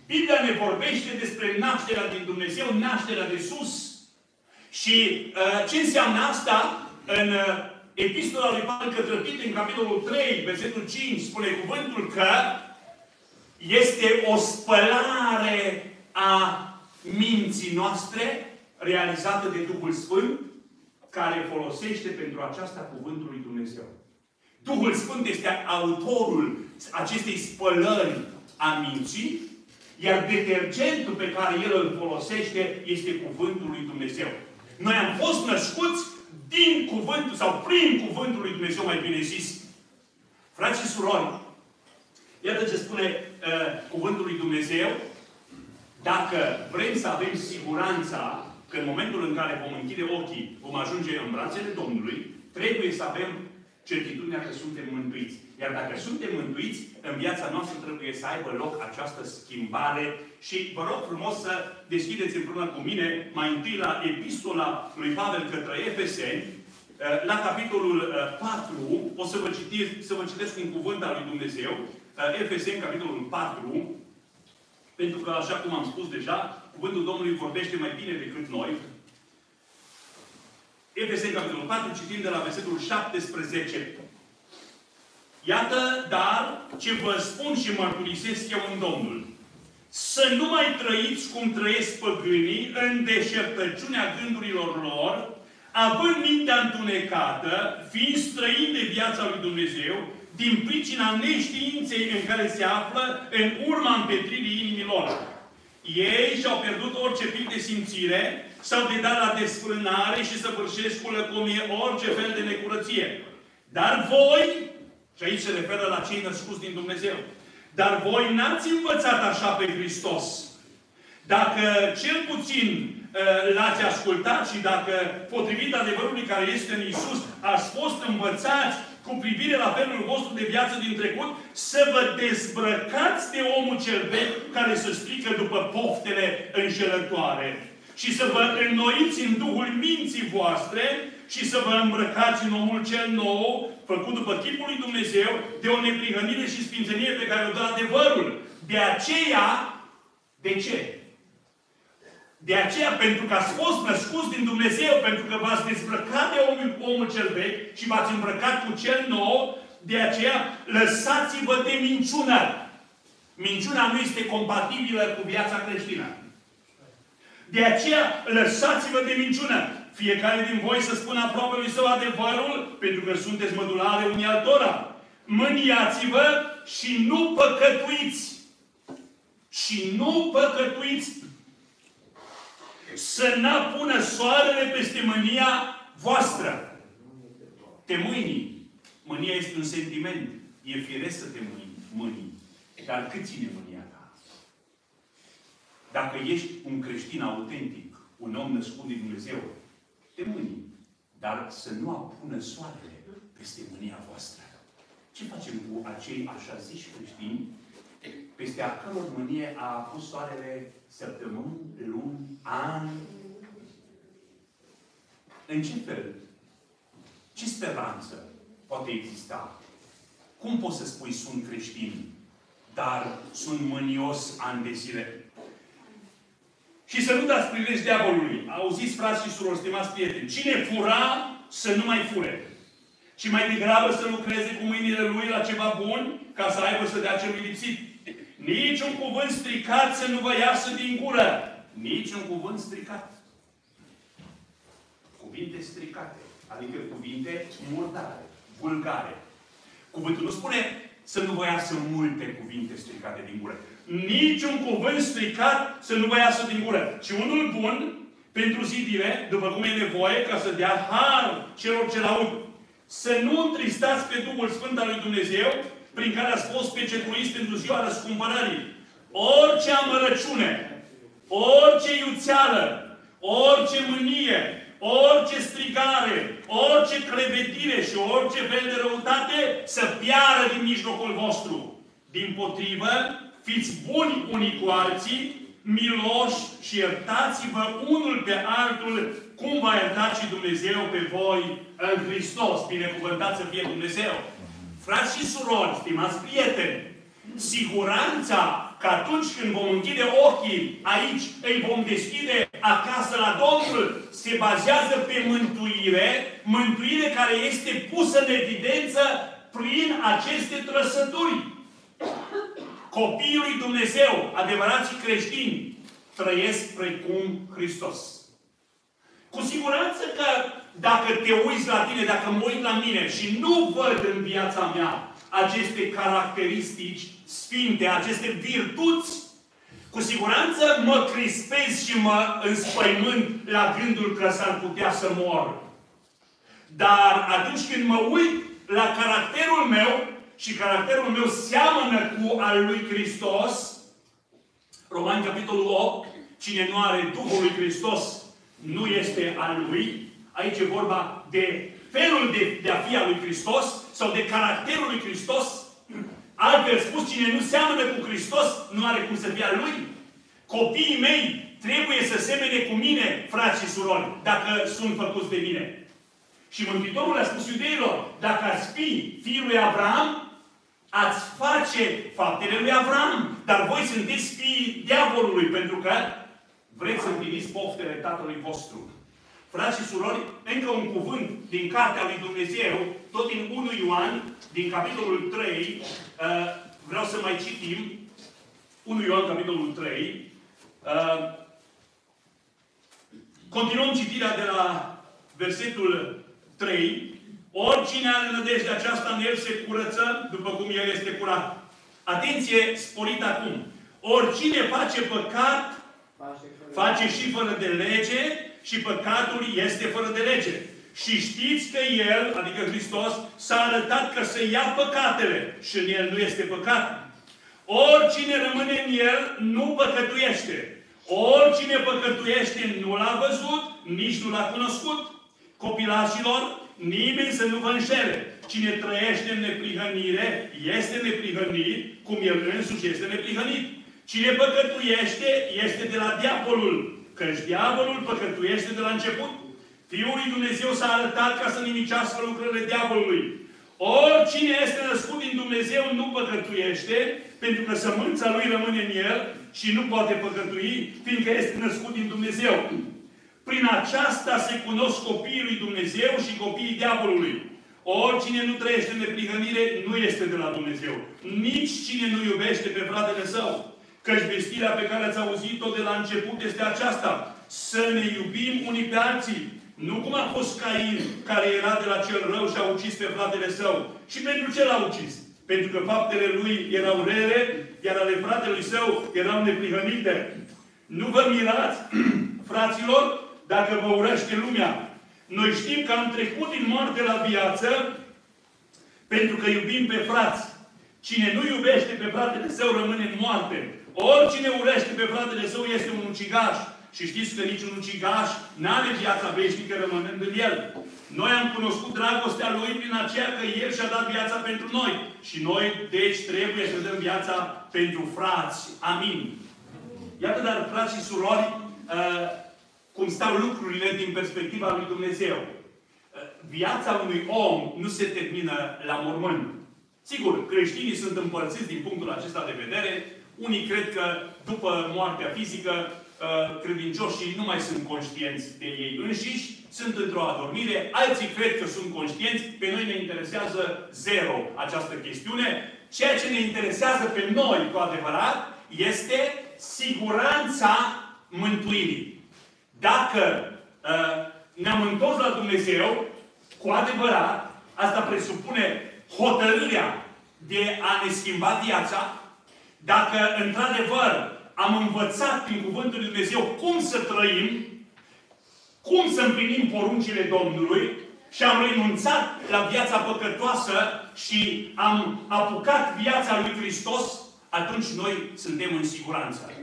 Biblia ne vorbește despre nașterea din Dumnezeu, nașterea de sus. Și uh, ce înseamnă asta? În uh, epistola lui Pavel către Tite, în capitolul 3, versetul 5, spune cuvântul că este o spălare a minții noastre realizată de Duhul Sfânt care folosește pentru aceasta cuvântul lui Dumnezeu. Duhul Sfânt este autorul acestei spălări a minții, iar detergentul pe care el îl folosește este cuvântul lui Dumnezeu. Noi am fost născuți din cuvântul, sau prin cuvântul lui Dumnezeu, mai bine zis. Frați și surori, iată ce spune uh, cuvântul lui Dumnezeu. Dacă vrem să avem siguranța că în momentul în care vom închide ochii, vom ajunge în brațele Domnului, trebuie să avem certitudinea că suntem mântuiți. Iar dacă suntem mântuiți, în viața noastră trebuie să aibă loc această schimbare. Și vă rog frumos să deschideți împreună cu mine mai întâi la epistola lui Pavel către Efeseni, eh, la capitolul 4, eh, o să vă, citesc, să vă citesc un cuvânt al lui Dumnezeu, eh, Efeseni, capitolul 4, pentru că, așa cum am spus deja, cuvântul Domnului vorbește mai bine decât noi. Efeseni, capitolul 4, citim de la versetul 17. Iată, dar, ce vă spun și mărturisesc eu în Domnul. Să nu mai trăiți cum trăiesc păgânii în deșertăciunea gândurilor lor, având mintea întunecată, fiind străini de viața lui Dumnezeu, din pricina neștiinței în care se află în urma împetririi inimilor. Ei și-au pierdut orice pic de simțire, s-au dedat la desfrânare și săvârșesc cu lăcomie orice fel de necurăție. Dar voi, și aici se referă la cei născuți din Dumnezeu. Dar voi n-ați învățat așa pe Hristos. Dacă cel puțin uh, l-ați ascultat și dacă, potrivit adevărului care este în Isus, ați fost învățați cu privire la felul vostru de viață din trecut, să vă dezbrăcați de omul cel vechi care se strică după poftele înșelătoare. Și să vă înnoiți în Duhul minții voastre și să vă îmbrăcați în omul cel nou, făcut după chipul lui Dumnezeu, de o neprihănire și sfințenie pe care o dă adevărul. De aceea, de ce? De aceea, pentru că ați fost născuți din Dumnezeu, pentru că v-ați dezbrăcat de omul, omul cel vechi și v-ați îmbrăcat cu cel nou, de aceea lăsați-vă de minciună. Minciuna nu este compatibilă cu viața creștină. De aceea, lăsați-vă de minciună. Fiecare din voi să spună aproape lui său adevărul, pentru că sunteți mădulare unii altora. Mâniați-vă și nu păcătuiți. Și nu păcătuiți. Să n-apună soarele peste mânia voastră. Te mâini. Mânia este un sentiment. E firesc să te mâini. mâini. Dar cât ține mânia ta? Dacă ești un creștin autentic, un om născut din Dumnezeu, de mâini, dar să nu apună soarele peste mânia voastră. Ce facem cu acei așa ziși creștini peste a căror mânie a pus soarele săptămâni, luni, ani? În ce fel? Ce speranță poate exista? Cum poți să spui sunt creștin, dar sunt mânios ani de zile? Și să nu dați prilej diavolului. Auziți, frați și surori, stimați prieteni, cine fura, să nu mai fure. Și mai degrabă să lucreze cu mâinile lui la ceva bun, ca să aibă să dea celui lipsit. Nici un cuvânt stricat să nu vă iasă din gură. Nici un cuvânt stricat. Cuvinte stricate. Adică cuvinte murdare, vulgare. Cuvântul nu spune să nu vă iasă multe cuvinte stricate din gură niciun cuvânt stricat să nu vă iasă din gură, ci unul bun pentru zidire, după cum e nevoie, ca să dea har celor ce aud. Să nu întristați pe Duhul Sfânt al lui Dumnezeu, prin care ați fost pecetuiți pentru ziua răscumpărării. Orice amărăciune, orice iuțeală, orice mânie, orice strigare, orice crevetire și orice fel de răutate să piară din mijlocul vostru. Din potrivă, fiți buni unii cu alții, miloși și iertați-vă unul pe altul, cum va ierta și Dumnezeu pe voi în Hristos. Binecuvântat să fie Dumnezeu! Frați și surori, stimați prieteni, siguranța că atunci când vom închide ochii aici, îi vom deschide acasă la Domnul, se bazează pe mântuire, mântuire care este pusă în evidență prin aceste trăsături. Copiii lui Dumnezeu, adevărații creștini, trăiesc precum Hristos. Cu siguranță că dacă te uiți la tine, dacă mă uit la mine și nu văd în viața mea aceste caracteristici sfinte, aceste virtuți, Cu siguranță mă crispez și mă înspăimânt la gândul că s-ar putea să mor. Dar atunci când mă uit la caracterul meu și caracterul meu seamănă cu al lui Hristos, Romani capitolul 8, cine nu are Duhul lui Hristos nu este al lui. Aici e vorba de felul de, de a fi al lui Hristos sau de caracterul lui Hristos. Altfel spus, cine nu seamănă cu Hristos nu are cum să fie al lui. Copiii mei trebuie să semene cu mine, frați și surori, dacă sunt făcuți de mine. Și Mântuitorul a spus iudeilor, dacă ați fi fiul lui Avram, ați face faptele lui Avram. Dar voi sunteți fiii diavolului, pentru că vreți să împliniți poftele tatălui vostru. Frați și surori, încă un cuvânt din cartea lui Dumnezeu, tot din 1 Ioan, din capitolul 3, uh, vreau să mai citim, 1 Ioan, capitolul 3, uh, continuăm citirea de la versetul 3, Oricine are nădejde aceasta în el se curăță după cum el este curat. Atenție sporită acum. Oricine face păcat, face și fără de lege și păcatul este fără de lege. Și știți că El, adică Hristos, s-a arătat că să ia păcatele și în El nu este păcat. Oricine rămâne în El nu păcătuiește. Oricine păcătuiește nu l-a văzut, nici nu l-a cunoscut. Copilașilor, Nimeni să nu vă înșele. Cine trăiește în neprihănire, este neprihănit, cum el însuși este neprihănit. Cine păcătuiește, este de la diavolul, căci diavolul păcătuiește de la început. Fiul lui Dumnezeu s-a arătat ca să nimicească lucrurile diavolului. Oricine este născut din Dumnezeu nu păcătuiește, pentru că sămânța lui rămâne în el și nu poate păcătui, fiindcă este născut din Dumnezeu. Prin aceasta se cunosc copiii lui Dumnezeu și copiii diavolului. Oricine nu trăiește în neprihănire nu este de la Dumnezeu. Nici cine nu iubește pe fratele său. Căci vestirea pe care ați auzit-o de la început este aceasta. Să ne iubim unii pe alții. Nu cum a fost Cain, care era de la cel rău și a ucis pe fratele său. Și pentru ce l-a ucis? Pentru că faptele lui erau rele, iar ale fratelui său erau neprihănite. Nu vă mirați, fraților, dacă vă urăște lumea. Noi știm că am trecut din moarte la viață pentru că iubim pe frați. Cine nu iubește pe fratele său rămâne în moarte. Oricine urăște pe fratele său este un ucigaș. Și știți că niciun ucigaș n-are viața veșnică rămânând în el. Noi am cunoscut dragostea Lui prin aceea că El și-a dat viața pentru noi. Și noi, deci, trebuie să dăm viața pentru frați. Amin. Iată, dar, frați și surori, uh, cum stau lucrurile din perspectiva lui Dumnezeu. Viața unui om nu se termină la mormânt. Sigur, creștinii sunt împărțiți din punctul acesta de vedere. Unii cred că după moartea fizică, uh, credincioșii nu mai sunt conștienți de ei înșiși, sunt într-o adormire, alții cred că sunt conștienți, pe noi ne interesează zero această chestiune. Ceea ce ne interesează pe noi cu adevărat este siguranța mântuirii. Dacă uh, ne-am întors la Dumnezeu, cu adevărat, asta presupune hotărârea de a ne schimba viața, dacă într-adevăr am învățat prin Cuvântul Lui Dumnezeu cum să trăim, cum să împlinim poruncile Domnului și am renunțat la viața păcătoasă și am apucat viața lui Hristos, atunci noi suntem în siguranță.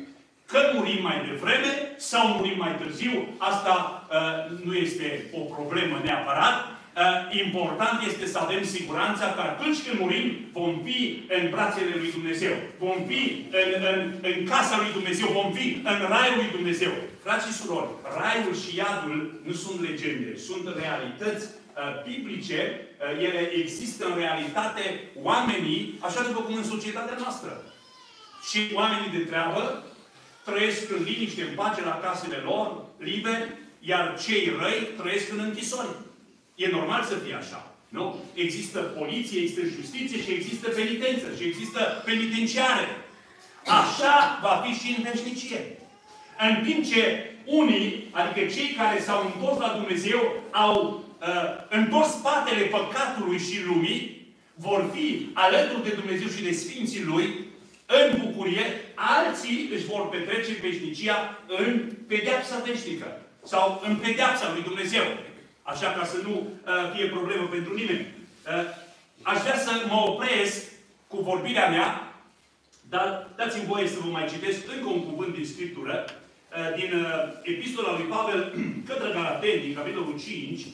Că murim mai devreme sau murim mai târziu, asta uh, nu este o problemă neapărat. Uh, important este să avem siguranța că atunci când murim, vom fi în brațele lui Dumnezeu. Vom fi în, în, în casa lui Dumnezeu. Vom fi în raiul lui Dumnezeu. Frați și surori, raiul și iadul nu sunt legende, sunt realități uh, biblice. Uh, ele există în realitate oamenii, așa după cum în societatea noastră. Și oamenii de treabă trăiesc în liniște, în pace la casele lor, liberi, iar cei răi trăiesc în închisori. E normal să fie așa. Nu? Există poliție, există justiție și există penitență și există penitenciare. Așa va fi și în veșnicie. În timp ce unii, adică cei care s-au întors la Dumnezeu, au uh, întors spatele păcatului și lumii, vor fi alături de Dumnezeu și de Sfinții Lui în bucurie, alții își vor petrece veșnicia în pedeapsa veșnică. Sau în pedeapsa lui Dumnezeu. Așa ca să nu uh, fie problemă pentru nimeni. Uh, aș vrea să mă opresc cu vorbirea mea, dar dați-mi voie să vă mai citesc încă un cuvânt din Scriptură, uh, din uh, Epistola lui Pavel către Galateni, din capitolul 5. Uh,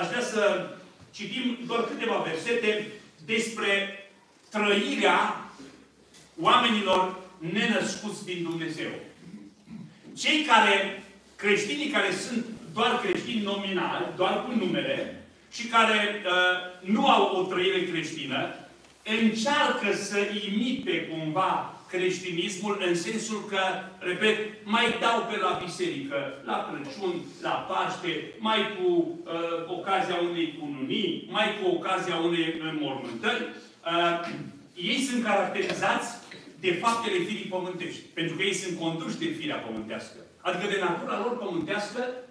aș vrea să citim doar câteva versete despre trăirea oamenilor nenăscuți din Dumnezeu. Cei care, creștinii care sunt doar creștini nominali, doar cu numele, și care uh, nu au o trăire creștină, încearcă să imite cumva creștinismul în sensul că, repet, mai dau pe la biserică, la Crăciun, la Paște, mai cu uh, ocazia unei cununii, mai cu ocazia unei înmormântări. Uh, ei sunt caracterizați de faptele firii pământești. Pentru că ei sunt conduși de firea pământească. Adică de natura lor pământească uh,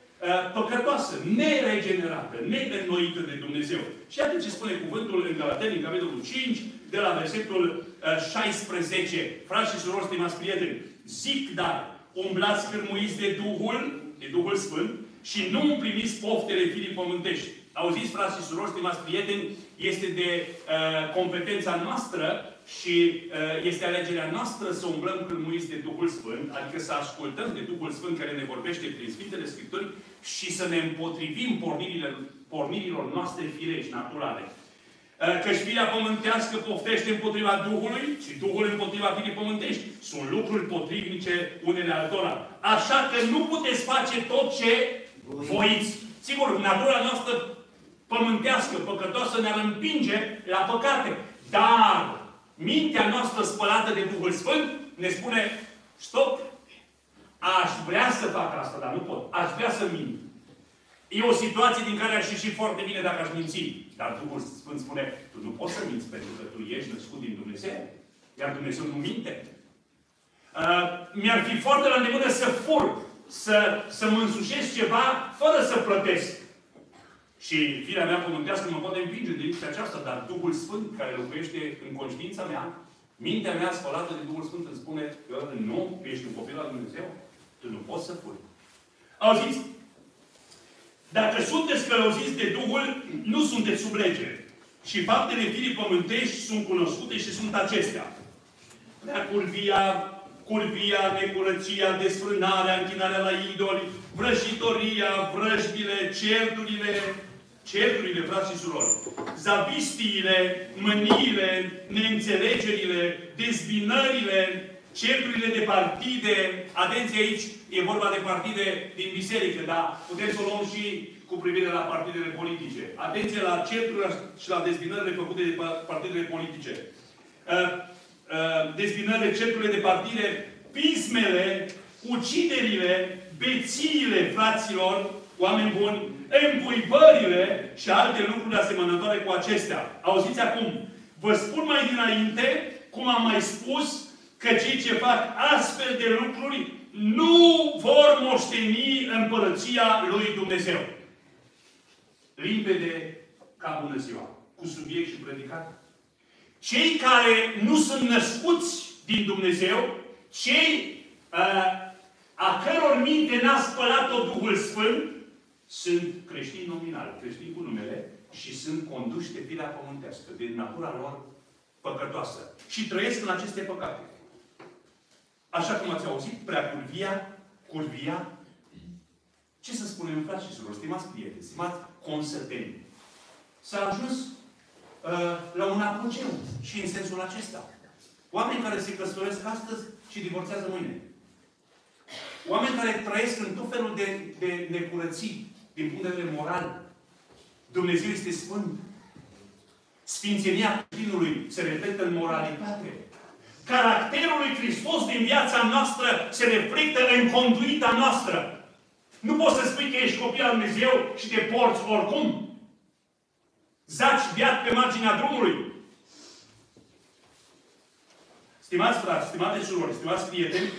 păcătoasă, neregenerată, neînnoită de Dumnezeu. Și iată ce spune cuvântul în Galateni, în capitolul 5, de la versetul 16. Uh, Frați și surori, stimați prieteni, zic dar, umblați cârmuiți de Duhul, de Duhul Sfânt, și nu împliniți poftele firii pământești. Auziți, frați și surori, stimați prieteni, este de uh, competența noastră și uh, este alegerea noastră să umblăm cârmuiți de Duhul Sfânt, adică să ascultăm de Duhul Sfânt care ne vorbește prin Sfintele Scripturi și să ne împotrivim pornirilor, pornirilor noastre firești, naturale. Uh, Căci firea pământească poftește împotriva Duhului și Duhul împotriva firii pământești. Sunt lucruri potrivnice unele altora. Așa că nu puteți face tot ce voiți. Sigur, natura noastră pământească, păcătoasă, ne-ar împinge la păcate. Dar mintea noastră spălată de Duhul Sfânt ne spune, stop, aș vrea să fac asta, dar nu pot. Aș vrea să mint. E o situație din care aș ieși foarte bine dacă aș minți. Dar Duhul Sfânt spune, tu nu poți să minți pentru că tu ești născut din Dumnezeu. Iar Dumnezeu nu minte. Uh, mi-ar fi foarte la îndemână să fur, să, să mă însușesc ceva fără să plătesc. Și firea mea pământească mă poate împinge în direcția aceasta, dar Duhul Sfânt care locuiește în conștiința mea, mintea mea spălată de Duhul Sfânt îmi spune că nu, ești un copil al Dumnezeu, tu nu poți să furi. Auziți? Dacă sunteți călăuziți de Duhul, nu sunteți sub lege. Și faptele firii pământești sunt cunoscute și sunt acestea. Prea curvia, curvia, necurăția, desfrânarea, închinarea la idoli, vrăjitoria, vrăjbile, certurile, certurile, frați și surori, zavistiile, mâniile, neînțelegerile, dezbinările, certurile de partide, atenție aici, e vorba de partide din biserică, dar putem să o luăm și cu privire la partidele politice. Atenție la certurile și la dezbinările făcute de partidele politice. Uh, uh, dezbinările, certurile de partide, pismele, uciderile, bețiile fraților, oameni buni, împuibările și alte lucruri asemănătoare cu acestea. Auziți acum, vă spun mai dinainte, cum am mai spus, că cei ce fac astfel de lucruri nu vor moșteni împărăția lui Dumnezeu. Limpede ca bună ziua. Cu subiect și predicat. Cei care nu sunt născuți din Dumnezeu, cei uh, a căror minte n-a spălat-o Duhul Sfânt, sunt creștini nominali, creștini cu numele, și sunt conduși de firea pământească, de natura lor păcătoasă. Și trăiesc în aceste păcate. Așa cum ați auzit, prea curvia, curvia, ce să spunem, frați și surori, stimați prieteni, stimați consăteni, s-a ajuns uh, la un apogeu și în sensul acesta. Oameni care se căsătoresc astăzi și divorțează mâine. Oameni care trăiesc în tot felul de, de necurății din punct de vedere moral. Dumnezeu este Sfânt. Sfințenia creștinului se reflectă în moralitate. Caracterul lui Hristos din viața noastră se reflectă în conduita noastră. Nu poți să spui că ești copil al Dumnezeu și te porți oricum. Zaci viat pe marginea drumului. Stimați frați, stimate surori, stimați prieteni,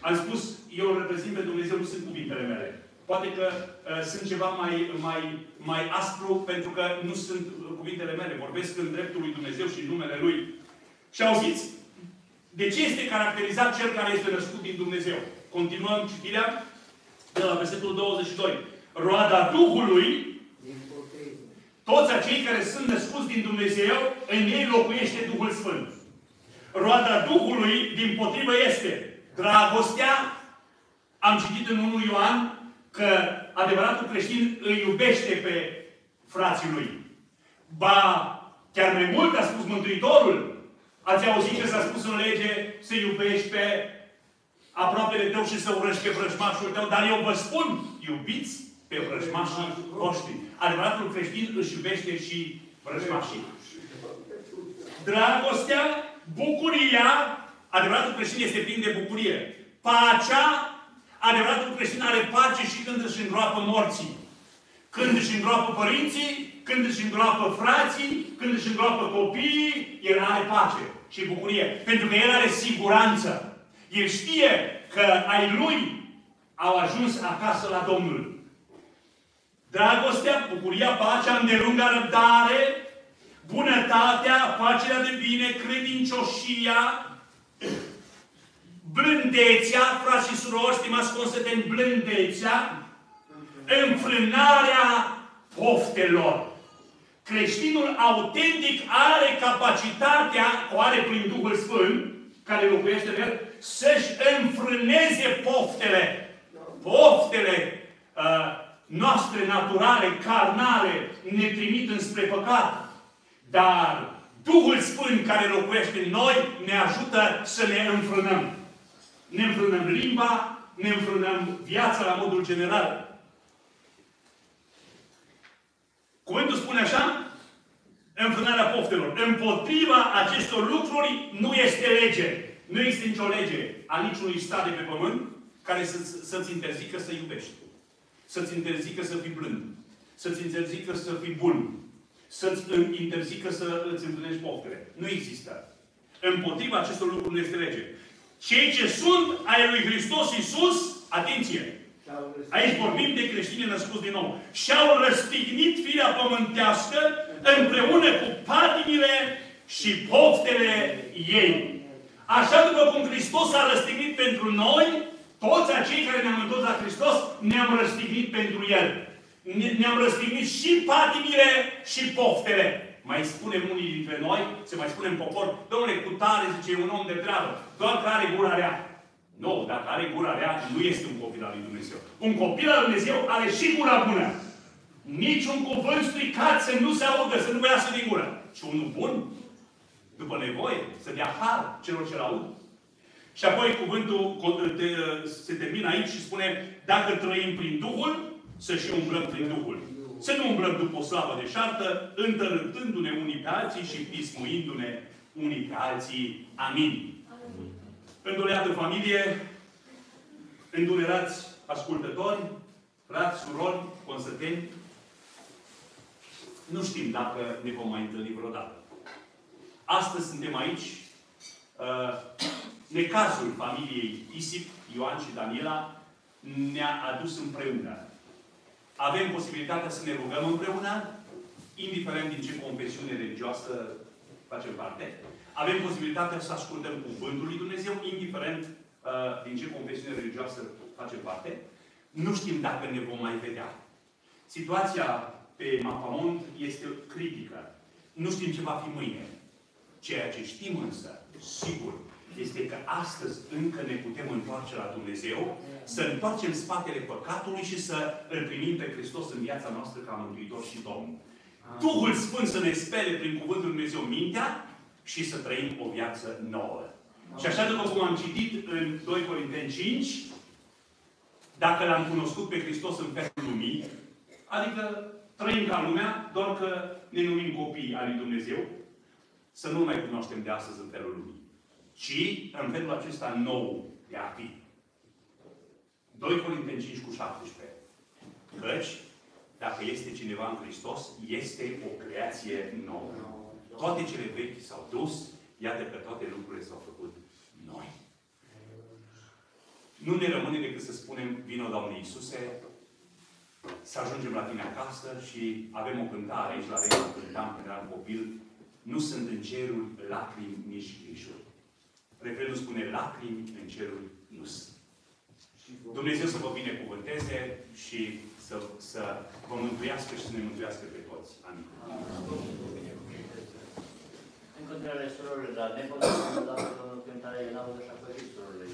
am spus, eu îl reprezint pe Dumnezeu, nu sunt cuvintele mele. Poate că uh, sunt ceva mai, mai, mai aspru, pentru că nu sunt cuvintele mele. Vorbesc în dreptul lui Dumnezeu și în numele Lui. Și auziți, De ce este caracterizat cel care este născut din Dumnezeu? Continuăm citirea de la versetul 22. Roada Duhului, toți acei care sunt născuți din Dumnezeu, în ei locuiește Duhul Sfânt. Roada Duhului, din potrivă, este dragostea. Am citit în 1 Ioan că adevăratul creștin îi iubește pe frații lui. Ba, chiar mai mult a spus Mântuitorul. Ați auzit că s-a spus în lege să iubești pe aproapele tău și să urăști pe vrăjmașul tău, dar eu vă spun, iubiți pe vrăjmașii voștri. Adevăratul creștin își iubește și vrăjmașii. Dragostea, bucuria, adevăratul creștin este plin de bucurie. Pacea, adevăratul creștin are pace și când își îngroapă morții. Când își îngroapă părinții, când își îngroapă frații, când își îngroapă copiii, el are pace și bucurie. Pentru că el are siguranță. El știe că ai lui au ajuns acasă la Domnul. Dragostea, bucuria, pacea, îndelunga răbdare, bunătatea, facerea de bine, credincioșia, blândețea, frați și surori, stimați consăteni, blândețea, înfrânarea poftelor. Creștinul autentic are capacitatea, o are prin Duhul Sfânt, care locuiește în el, să-și înfrâneze poftele. Poftele uh, noastre naturale, carnale, ne trimit înspre păcat. Dar Duhul Sfânt care locuiește în noi ne ajută să ne înfrânăm. Ne înfrânăm limba, ne înfrânăm viața la modul general. Cuvântul spune așa? Înfrânarea poftelor. Împotriva acestor lucruri nu este lege. Nu există nicio lege a niciunui stat de pe pământ care să, să-ți interzică să iubești. Să-ți interzică să fii blând. Să-ți interzică să fii bun. Să-ți interzică să îți împlinești poftele. Nu există. Împotriva acestor lucruri nu este lege. Cei ce sunt ai lui Hristos Iisus, atenție! Aici vorbim de creștini născuți din nou. Și-au răstignit firea pământească împreună cu patimile și poftele ei. Așa după cum Hristos a răstignit pentru noi, toți acei care ne-am întors la Hristos, ne-am răstignit pentru El. Ne-am răstignit și patimile și poftele. Mai spunem unii dintre noi, se mai spunem popor, domnule, cu tare, zice, e un om de treabă, doar că are gura rea. Nu, dacă are gura rea, nu este un copil al lui Dumnezeu. Un copil al lui Dumnezeu are și gura bună. Niciun cuvânt stricat să nu se audă, să nu iasă din gură. Și unul bun, după nevoie, să dea har celor ce aud. Și apoi cuvântul se termină aici și spune, dacă trăim prin Duhul, să și umblăm prin Duhul. Să nu umblăm după o slavă de șartă, întărântându-ne unii pe alții și pismuindu-ne unii pe alții. Amin. Îndureată familie, îndurerați ascultători, frați, surori, consăteni, nu știm dacă ne vom mai întâlni vreodată. Astăzi suntem aici. Uh, necazul familiei Isip, Ioan și Daniela ne-a adus împreună. Avem posibilitatea să ne rugăm împreună, indiferent din ce confesiune religioasă facem parte. Avem posibilitatea să ascultăm Cuvântul lui Dumnezeu, indiferent uh, din ce confesiune religioasă facem parte. Nu știm dacă ne vom mai vedea. Situația pe Mapamont este critică. Nu știm ce va fi mâine. Ceea ce știm însă, sigur, este că astăzi încă ne putem întoarce la Dumnezeu, să întoarcem spatele păcatului și să îl primim pe Hristos în viața noastră ca Mântuitor și Domn. Duhul Sfânt să ne spele prin Cuvântul Dumnezeu mintea și să trăim o viață nouă. Și așa după cum am citit în 2 Corinteni 5, dacă l-am cunoscut pe Hristos în felul lumii, adică trăim ca lumea, doar că ne numim copii al lui Dumnezeu, să nu mai cunoaștem de astăzi în felul lumii, ci în felul acesta nou de a fi. 2 Corinteni 5 cu 17. Căci, dacă este cineva în Hristos, este o creație nouă toate cele vechi s-au dus, iată că toate lucrurile s-au făcut noi. Nu ne rămâne decât să spunem, vino Doamne Iisuse, să ajungem la tine acasă și avem o cântare aici la Rema, cântam când eram copil, nu sunt în cerul lacrimi nici grișuri. Refrenul spune, lacrimi în cerul nu sunt. Dumnezeu să vă binecuvânteze și să, să vă mântuiască și să ne mântuiască pe toți. Amin. Amin pătrele surorile, dar nepătrele Domnul cântare, el a avut așa părit surorile.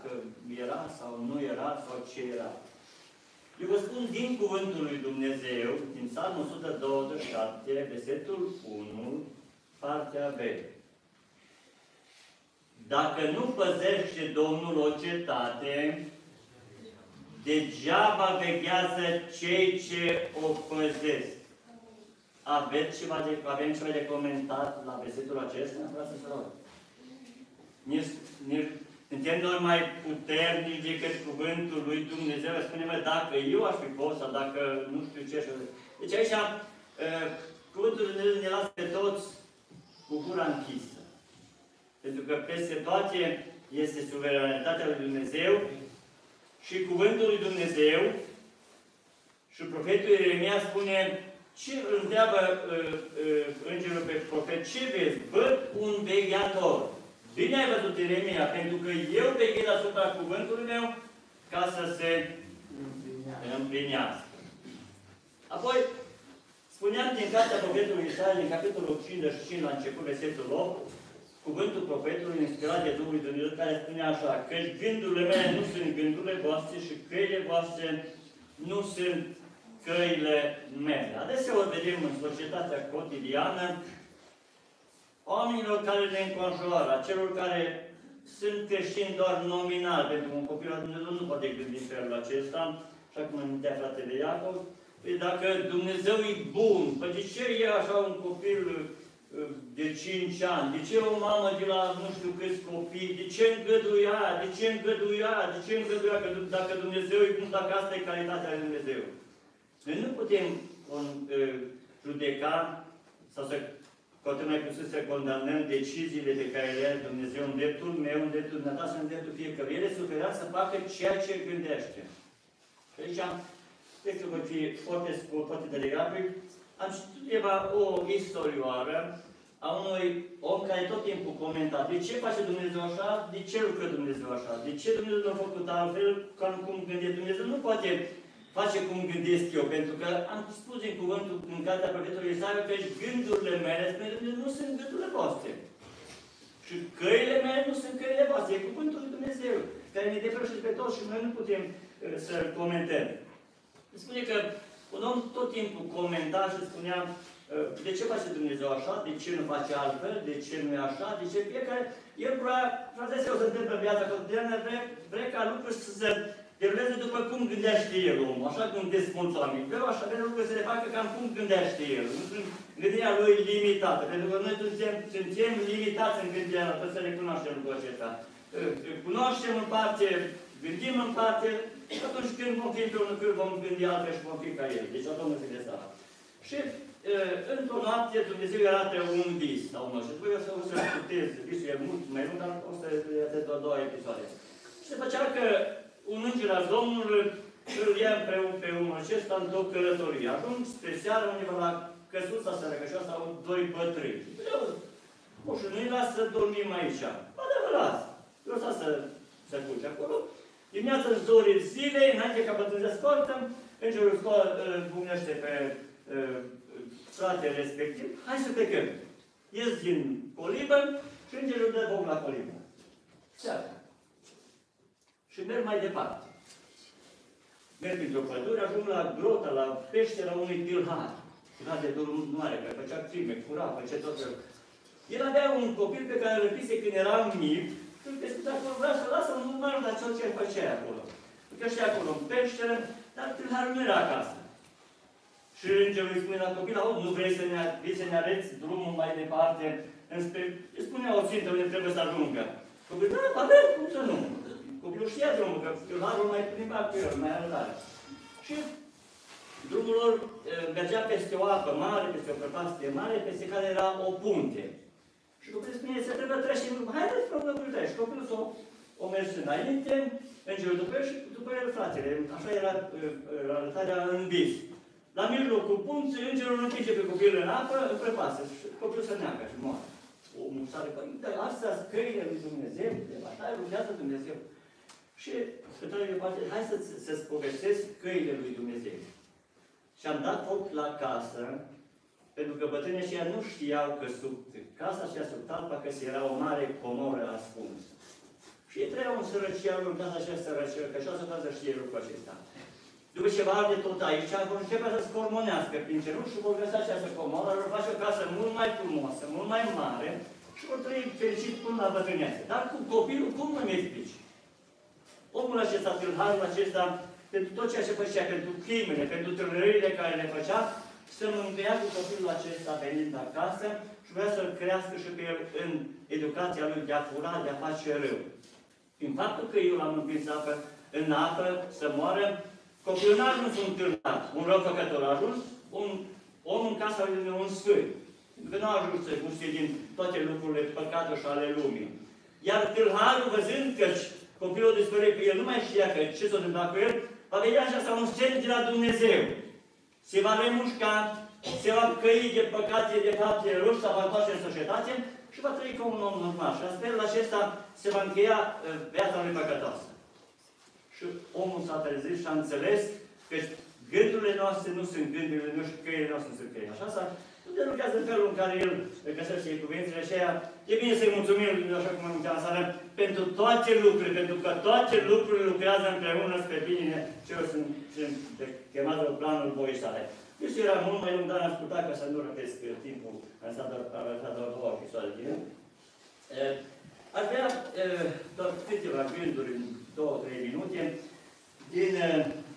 Trebuie dacă era sau nu era sau ce era. Eu vă spun din cuvântul lui Dumnezeu, din Psalmul 127, versetul 1, partea B. Dacă nu păzește Domnul o cetate, degeaba veghează cei ce o păzesc. Aveți ceva de, avem ceva de comentat la versetul acesta? Vreau să rog. Suntem noi mai puternici decât cuvântul lui Dumnezeu. Spune, mă, dacă eu aș fi fost, sau dacă nu știu ce. Deci aici, uh, cuvântul lui Dumnezeu ne lasă pe toți cu gura închisă. Pentru că peste toate este suveranitatea lui Dumnezeu și cuvântul lui Dumnezeu și profetul Ieremia spune ce îl întreabă uh, uh, îngerul pe profet, ce vezi? Văd un vegheator. Bine ai văzut Ieremia, pentru că eu veghez asupra cuvântului meu ca să se împlinească. Apoi, spuneam din cartea profetului Isaia, din capitolul 55, la început, versetul 8, cuvântul profetului inspirat de Duhul Dumnezeu, care spune așa, că gândurile mele nu sunt gândurile voastre și căile voastre nu sunt căile mele. Adeseori vedem în societatea cotidiană oamenilor care ne înconjoară, celor care sunt creștini doar nominal, pentru că un copil al Dumnezeu nu poate gândi în felul acesta, așa cum amintea fratele Iacov, Păi dacă Dumnezeu e bun, păi de ce e așa un copil uh, de 5 ani? De ce o mamă de la nu știu câți copii? De ce îngăduia? De ce îngăduia? De ce îngăduia? Că dacă Dumnezeu e bun, dacă asta e calitatea lui Dumnezeu. Noi nu putem un, uh, judeca sau să poate mai puțin să condamnăm deciziile pe care le are Dumnezeu în dreptul meu, în dreptul dumneavoastră, în dreptul fiecăruia. El este suferat să facă ceea ce gândește. Și aici textul voi fi foarte scurt, foarte telegrafic. Am citit undeva o istorioară a unui om care tot timpul comenta de ce face Dumnezeu așa, de ce lucră Dumnezeu așa, de ce Dumnezeu nu a făcut altfel, ca cum gândește Dumnezeu. Nu poate face cum gândesc eu, pentru că am spus în cuvântul în cartea profetului Isaia că gândurile mele spre Dumnezeu nu sunt gândurile voastre. Și căile mele nu sunt căile voastre, e cuvântul lui Dumnezeu, care ne depășește pe toți și noi nu putem uh, să-l comentăm. Spune că un om tot timpul comenta și spunea ă, de ce face Dumnezeu așa, de ce nu face altfel, de ce nu e așa, de ce fiecare... El vrea, frate, să se întâmplă în viața cotidiană, vrea, vrea ca lucruri să se deruleze după cum gândește el omul, așa cum gândesc mulți oameni. Vreau așa, vrea lucruri să le facă cam cum gândește el. Gândirea lui limitată, pentru că noi suntem, suntem limitați în gândirea noastră, să recunoaștem lucrul acesta. Ă, cunoaștem în parte, gândim în parte, și atunci când vom fi împreună cu el, vom gândi altfel și vom fi ca el. Deci Domnul se seara. Și într-o noapte Dumnezeu arată un vis sau nu. Și voi o să o să scutez, visul e mult mai lung, dar o să vedeți doar două episoade. Și se făcea că un înger al Domnului îl ia împreună pe omul acesta într-o călătorie. Ajung spre seară undeva la căsuța seara, că și asta au doi bătrâni. Nu și nu-i las să dormim aici. Ba da, vă las. Eu să să culce acolo. Dimineața în zorii zilei, înainte ca bătrân să scoată, îngerul bunește pe uh, fratele respectiv, hai să plecăm. Ies din colibă și îngerul dă bom la colibă. Seara. Și merg mai departe. Merg printr-o pădure, ajung la grota, la peștera unui tilhar. Tilhar de mare, care făcea crime, fura, făcea tot felul. El avea un copil pe care îl răpise când era mic când te spune acolo, vreau să lasă un număr, dar ce ce făcea acolo. Că și acolo în peșteră, dar tâlharul nu era acasă. Și îngerul îi spune la copil, auzi, nu vrei să ne, vrei să ne arăți drumul mai departe înspre... Îi spune o țintă unde trebuie să ajungă. Copilul, da, avem, cum să nu? Copilul știa drumul, că tâlharul mai plimba cu el, mai arătare. Și drumul lor eh, mergea peste o apă mare, peste o prăpastie mare, peste care era o punte. Și copilul spune, se trebuie trece în drum. Haideți, problema Și copilul s-o o mers înainte, îngerul după el și după el fratele. Așa era uh, arătarea în vis. La mijlocul punții, îngerul îl împinge pe copilul în apă, îl prepasă și copilul se neacă și moare. Omul sare, păi, dar astea scăile lui Dumnezeu, de bătaie lucrează Dumnezeu. Și pe toate de parte, hai să, să-ți povestesc căile lui Dumnezeu. Și am dat foc la casă, pentru că bătrânii ăștia nu știau că sub casa și sub talpa că era o mare comoră ascunsă. Și ei trăiau în sărăcia lui, în casa așa sărăcie, că așa să facă știe lucrul acesta. După ce va arde tot aici, vor începe să scormonească prin cerul și vor găsi această comoră, vor face o casă mult mai frumoasă, mult mai mare și vor trăi fericit până la bătrânețe. Dar cu copilul, cum nu mi explici? Omul acesta, tâlharul acesta, pentru tot ceea ce făcea, pentru crimele, pentru tâlhările care le făcea, să mângâia cu copilul acesta venind acasă și vrea să-l crească și pe el în educația lui de a fura, de a face rău. Prin faptul că eu l-am împins apă, în apă să moară, copilul n-a ajuns un târnat, un răufăcător, a ajuns un om în casa lui un sfânt. Că nu a ajuns să guste din toate lucrurile păcate și ale lumii. Iar tâlharul, văzând că copilul dispărut că el nu mai știa că ce s-a întâmplat cu el, va vedea așa un semn de la Dumnezeu. Se va remușca, se va căi de păcate, de fapte rău, să va întoarce în societate și va trăi ca un om normal. Și astfel acesta se va încheia uh, viața lui păcătoasă. Și omul s-a trezit și a înțeles că gândurile noastre nu sunt gândurile noastre, căile noastre nu sunt căile. Așa s-a nu lucrează în felul în care el găsește cuvintele și aia. E bine să-i mulțumim, așa cum am în seara, pentru toate lucrurile, pentru că toate lucrurile lucrează împreună spre bine celor sunt, sunt chemată planul voii sale. Deci era mult mai lung, dar am ascultat ca să nu răpesc timpul, am stat doar, doar două episoade din Aș vrea doar câteva gânduri în două, trei minute din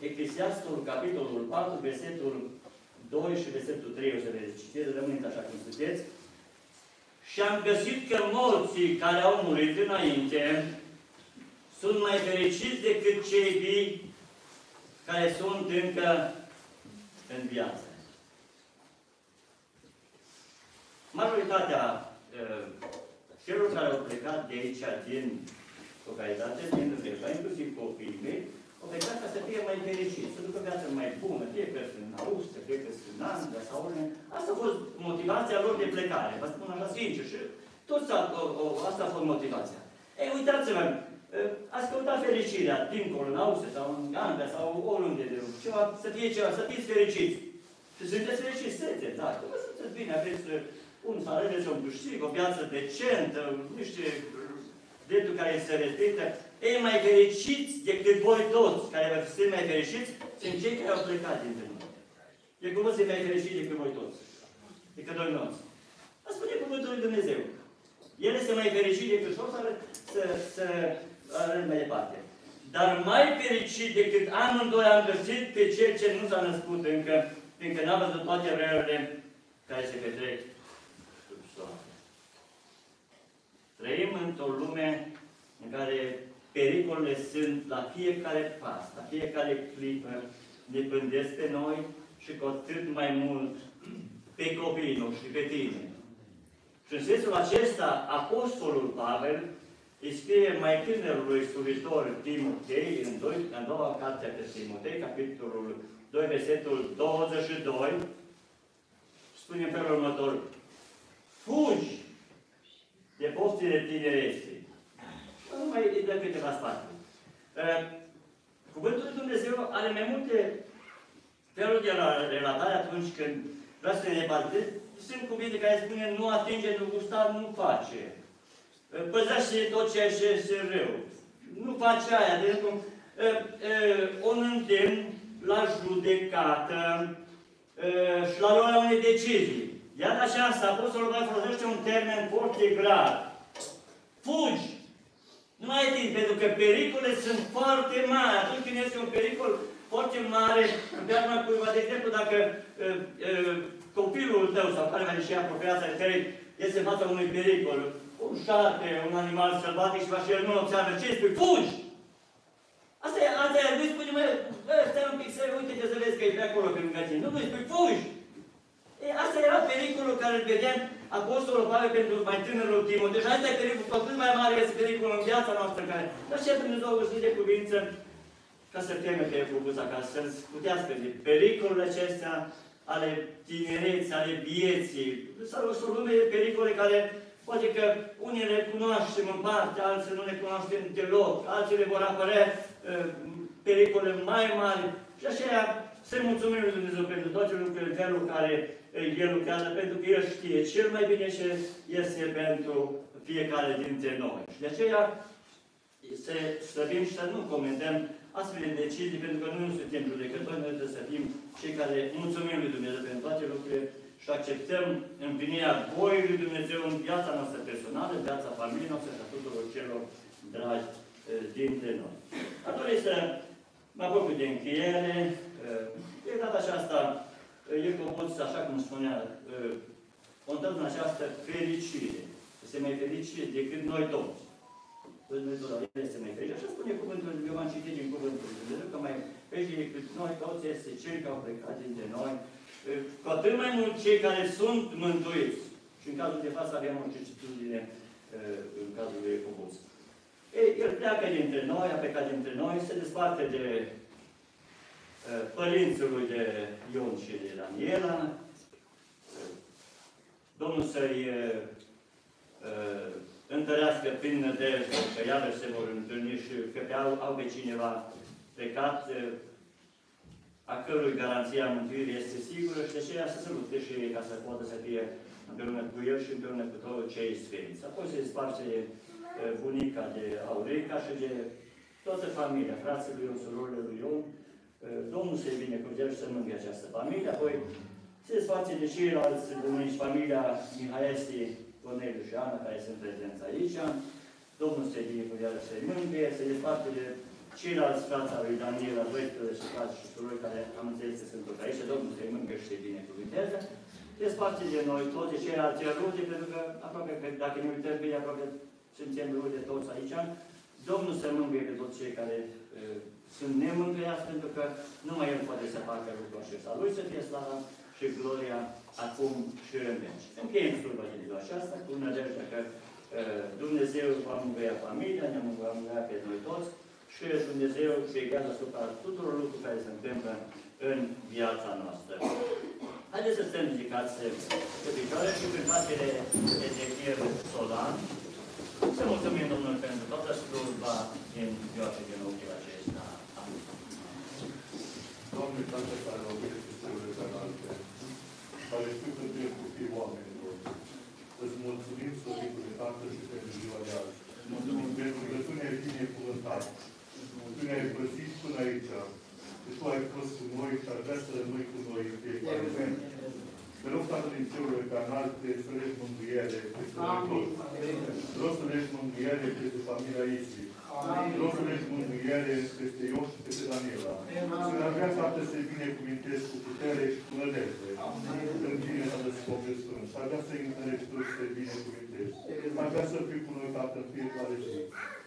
Eclesiastul, capitolul 4, versetul 2 și versetul 3, o să le citesc, rămâneți așa cum sunteți. Și am găsit că morții care au murit înainte sunt mai fericiți decât cei vii care sunt încă în viață. Majoritatea uh, celor care au plecat de aici, din localitate, din Reja, inclusiv copiii mei, au plecat ca să fie mai fericit, să ducă viața mai bună, fie că sunt în Austria, fie că sunt în Anglia sau oriunde. Asta a fost motivația lor de plecare, vă spun așa sincer. Și toți a, o, o, asta a fost motivația. Ei, uitați-vă, ați căutat fericirea dincolo, în Austria sau în Anglia sau oriunde de lucru. Ceva, să fie ceva, să fiți fericiți. Și sunteți fericiți, sunteți, da. Cum sunteți bine, aveți un salariu, un câștig, o viață decentă, niște drepturi care se respectă, ei mai fericiți decât voi toți, care sunt mai fericiți, sunt cei care au plecat dintre noi. E cum să mai fericiți decât voi toți, decât noi noți. Asta spune cuvântul lui Dumnezeu. Ele sunt mai fericit decât și să, să, să arăt mai departe. Dar mai fericit decât amândoi am găsit pe cel ce nu s-a născut încă, fiindcă n-a văzut toate răurile care se petrec sub soare. Trăim într-o lume în care pericolele sunt la fiecare pas, la fiecare clipă, ne pândesc pe noi și cu atât mai mult pe copiii noștri, pe tine. Și în sensul acesta, Apostolul Pavel îi scrie mai tânărului slujitor Timotei, în, doi, în doua carte pe Timotei, capitolul 2, versetul 22, spune în felul următor, Fugi de postile tinereții. Nu mai îi dă câteva sfaturi. Uh, cuvântul lui Dumnezeu are mai multe feluri de relatare atunci când vrea să ne debateze. Sunt cuvinte care spune nu atinge, nu gusta, nu face. Uh, păzește tot ceea ce este rău. Nu face aia. De exemplu, uh, un îndemn la judecată și la luarea unei decizii. Iar așa, Apostolul Pavel folosește un termen foarte grav. Fugi! Nu mai timp, pentru că pericolele sunt foarte mari. Atunci când este un pericol foarte mare în viața cuiva. De exemplu, dacă uh, uh, copilul tău sau care mai și apropiat de care este în fața unui pericol, un șarpe, un animal sălbatic și și el nu observă, ce spui? Fugi! Asta e, asta e, nu-i spune, mă, bă, stai un pic să uite să vezi că e pe acolo pe lângă tine. Nu, nu-i spui, fugi! E, asta era pericolul care îl vedeam Apostolul Pavel pentru mai tânărul Timotei. Și asta e pericolul, cu atât mai mare este pericolul în viața noastră în care... Dar și Dumnezeu o de cuvință ca să teme pe Efubuța, ca să-l scutească de pericolul acestea ale tinereții, ale vieții. Sau o lume de pericole care poate că unii le cunoaștem în parte, alții nu le cunoaștem deloc, alții le vor apărea uh, pericole mai mari. Și așa să mulțumim lui Dumnezeu pentru toate lucrurile în felul care El lucrează, pentru că El știe cel mai bine ce este pentru fiecare dintre noi. Și de aceea să slăbim și să nu comentăm astfel de decizii, pentru că noi nu suntem judecători, noi trebuie să fim cei care mulțumim lui Dumnezeu pentru toate lucrurile și acceptăm împlinirea voii lui Dumnezeu în viața noastră personală, în viața familiei noastre și a tuturor celor dragi dintre noi. Atunci să mă apropii de încheiere, de data aceasta, Iacobus, așa cum spunea, contăm în această fericire. Este mai fericire decât noi toți. Dumnezeu este mai fericit. Așa spune cuvântul, eu m-am citit din cuvântul lui Dumnezeu, că mai fericit decât noi toți este cei care au plecat dintre noi, cu atât mai mult cei care sunt mântuiți. Și în cazul de față avem o certitudine în cazul lui Iacobus. Ei, el pleacă dintre noi, a plecat dintre noi, se desparte de părinții lui de Ion și de Daniela. Domnul să-i întărească prin nădejde, că iarăși se vor întâlni și că pe au, au pe cineva plecat, a cărui garanția mântuirii este sigură și de aceea să se lupte și ei ca să poată să fie împreună cu el și împreună cu toți cei sfinți. Apoi se desparte bunica de Aurica și de toată familia, frații lui Ion, surorile lui Ion, Domnul să-i binecuvânteze și să mângâie această familie, apoi se desparte de ceilalți bunici, familia Mihaesti, Corneliu și Ana, care sunt prezenți aici. Domnul să-i binecuvânteze și să-i mângâie, se desparte de ceilalți frața lui Daniela, 12 frați și surori care am înțeles că sunt tot aici, Domnul să-i mângâie și să-i binecuvânteze. Se desparte de noi toți, de ceilalți rude, pentru că aproape, că dacă ne uităm bine, aproape suntem rude toți aici. Domnul să mângâie pe toți cei care uh, sunt nemângâiați, pentru că numai El poate să facă lucrul acesta. Lui să fie slava și gloria acum și în veci. Încheiem slujba de ziua aceasta cu nădejde că uh, Dumnezeu va mângâia familia, ne va mângâia pe noi toți și Dumnezeu veghează asupra tuturor lucrurilor care se întâmplă în viața noastră. Haideți să stăm ridicați pe picioare și prin faptele Ezechiel Solan să mulțumim Domnului pentru toată slujba din ziua și din ochii acesta. Amin. Doamne, Tată care au venit Sfântele Canalte, care știu că tu ești copii oamenilor, îți mulțumim, Sfântule Tată, și pentru ziua de azi. Mulțumim pentru că tu ne-ai binecuvântat. Tu ne-ai păsit până aici. Și tu ai fost cu noi și ar vrea să rămâi cu noi în fiecare zi. Te rog, Tatăl din cerurile canalte, să legi mângâiere peste noi toți. Te rog să legi mângâiere peste familia Isi. Te rog să legi mângâiere peste Ion și peste Daniela. Și ar vrea, Tată, să-i binecuvintezi cu putere și cu nădejde. În tine, Tată, să Sfânt. Și ar vrea să-i întărești tu și să-i binecuvintezi. Ar vrea să fii cu noi, Tată, în fiecare zi.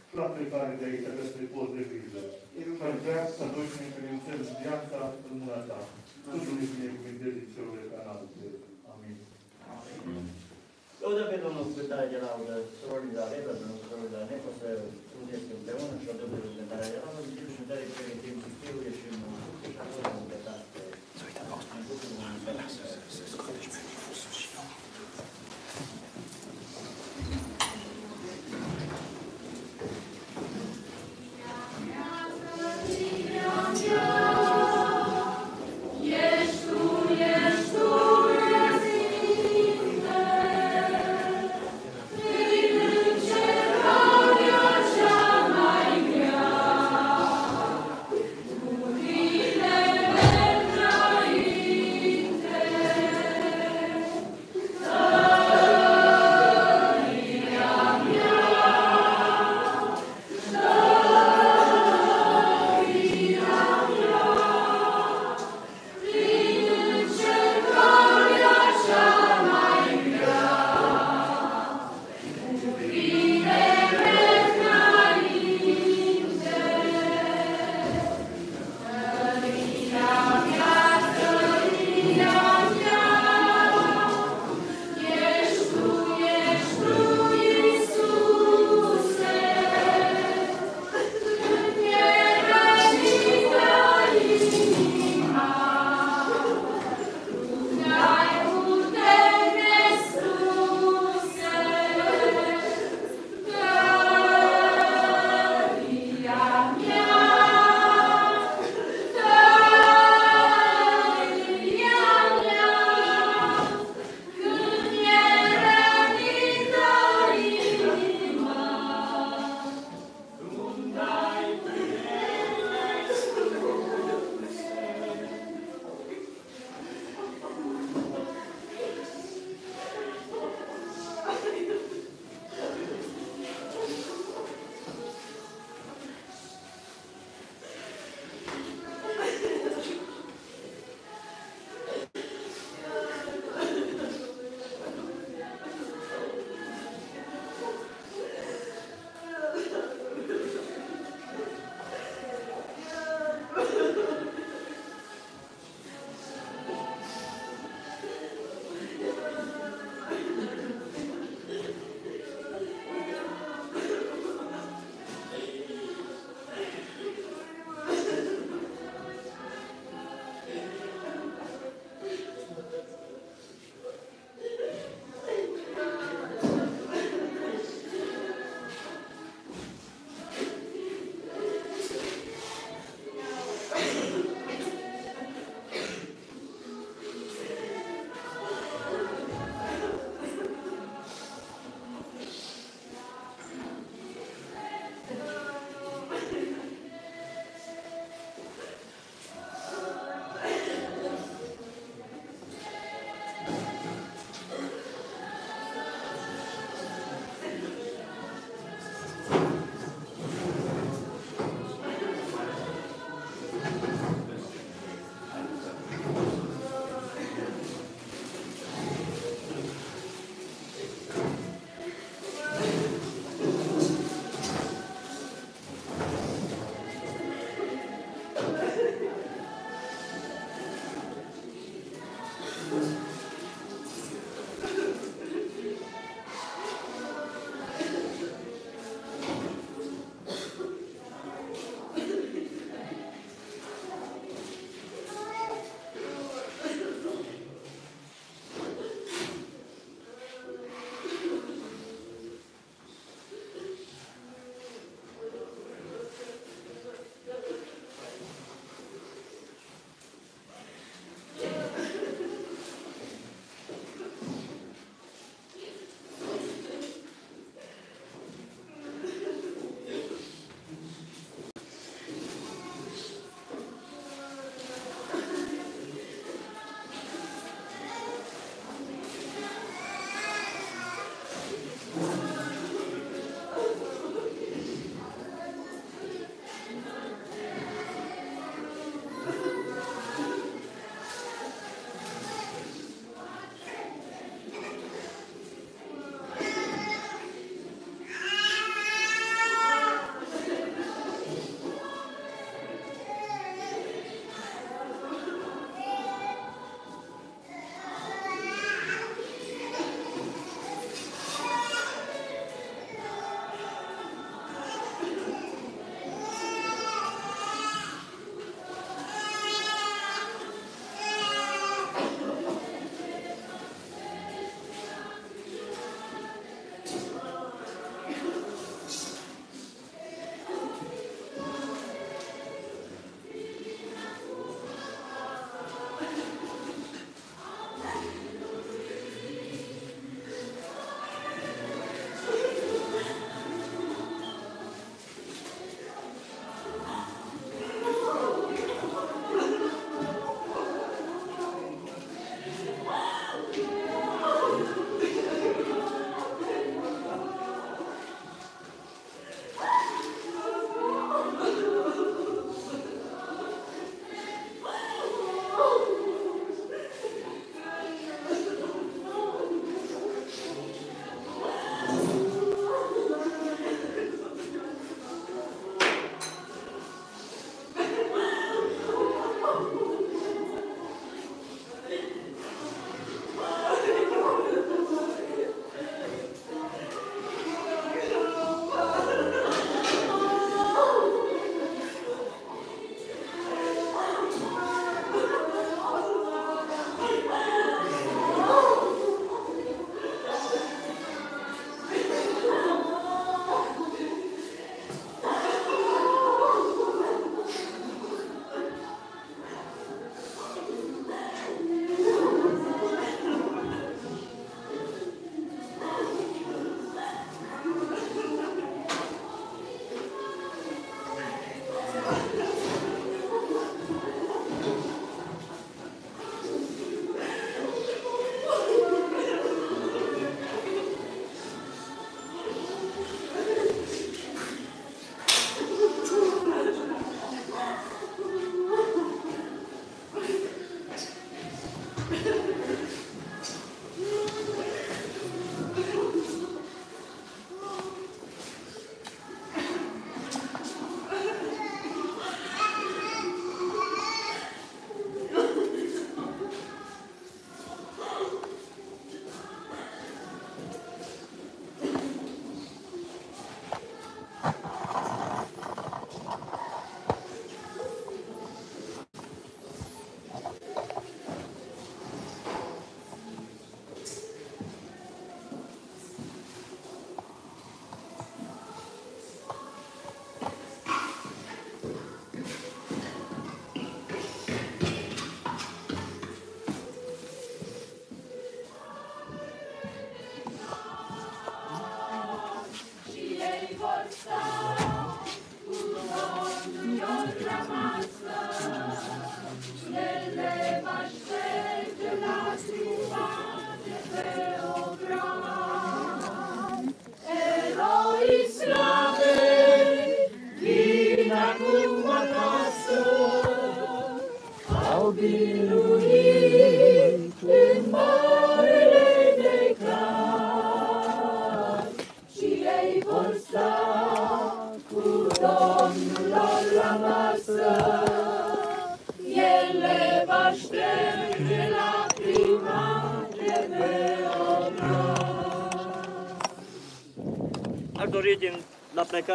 Și la plecare de aici, ar vrea să-i poți de grijă. Și ar vrea să noi să ne încredințăm viața în mâna ta. Totul ne binecuvintezi din cerurile canalte. Amin. Lăudă pe Domnul cu cântare de laudă, surorii de la Rebă, Domnul surorii de la Nepo, să unesc împreună și o dă pe cântare de laudă, și cântare pe timp și fiul și în și acolo am plecat pe... Să uităm, Thank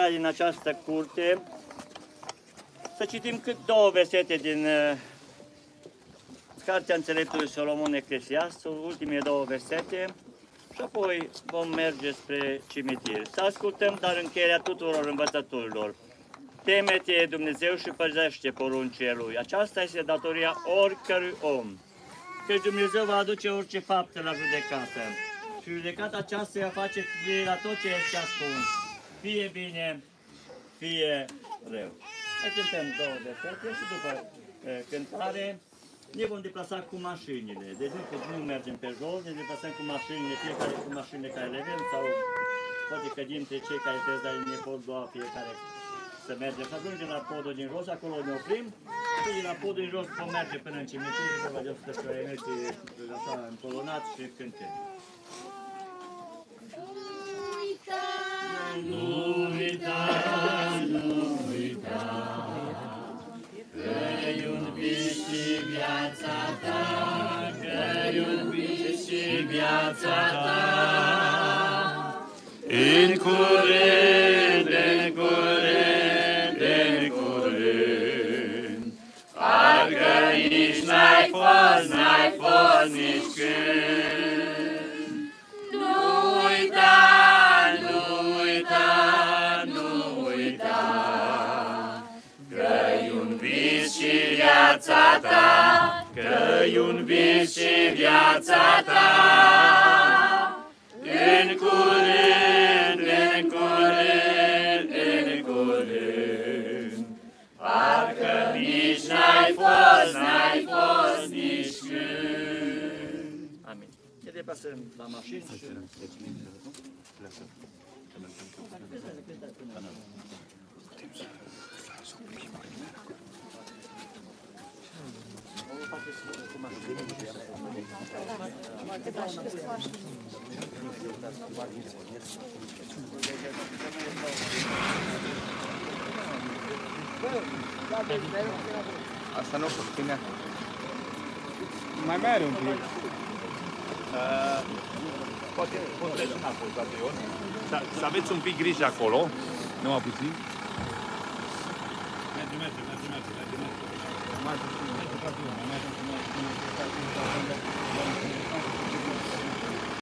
la plecarea din această curte să citim cât două versete din uh, Cartea Înțeleptului Solomon Eclesiastul, ultimele două versete, și apoi vom merge spre cimitir. Să ascultăm, dar încheierea tuturor învățăturilor. Temete Dumnezeu și păzește poruncile Lui. Aceasta este datoria oricărui om. Că Dumnezeu va aduce orice faptă la judecată. Și judecata aceasta va face fie la tot ce este ascuns. Fie bine, fie rău. Mai cântăm două versete și după uh, cântare ne vom deplasa cu mașinile. Deci nu, nu mergem pe jos, ne deplasăm cu mașinile, fiecare cu mașinile care le avem sau poate că dintre cei care trebuie să ne pot lua fiecare să mergem. Să ajungem la podul din jos, acolo ne oprim și din la podul din jos vom merge până în cimitir, vorba de 100 km așa încolonat și cântăm. Nu uita, nu uita, că iubiți și viața ta, că iubiți și viața ta. În curând, în curând, în curând, parcă nici n-ai fost, n-ai fost nici când. Viața ta, că-i un vis și viața ta. În curând, în curând, în curând, parcă nici n-ai fost, n-ai fost nici când. Amin. Ne deplasăm la mașină și... Asta nu pot ține. Mai merge un pic. Poate, poate înapoi, poate eu. Să, să aveți un pic grijă acolo. Nu mă puțin? Merge, merge, merge, merge, merge, merge. Mai puțin. Merge, frate, mai merge, mai merge, mai merge, mai merge, mai merge.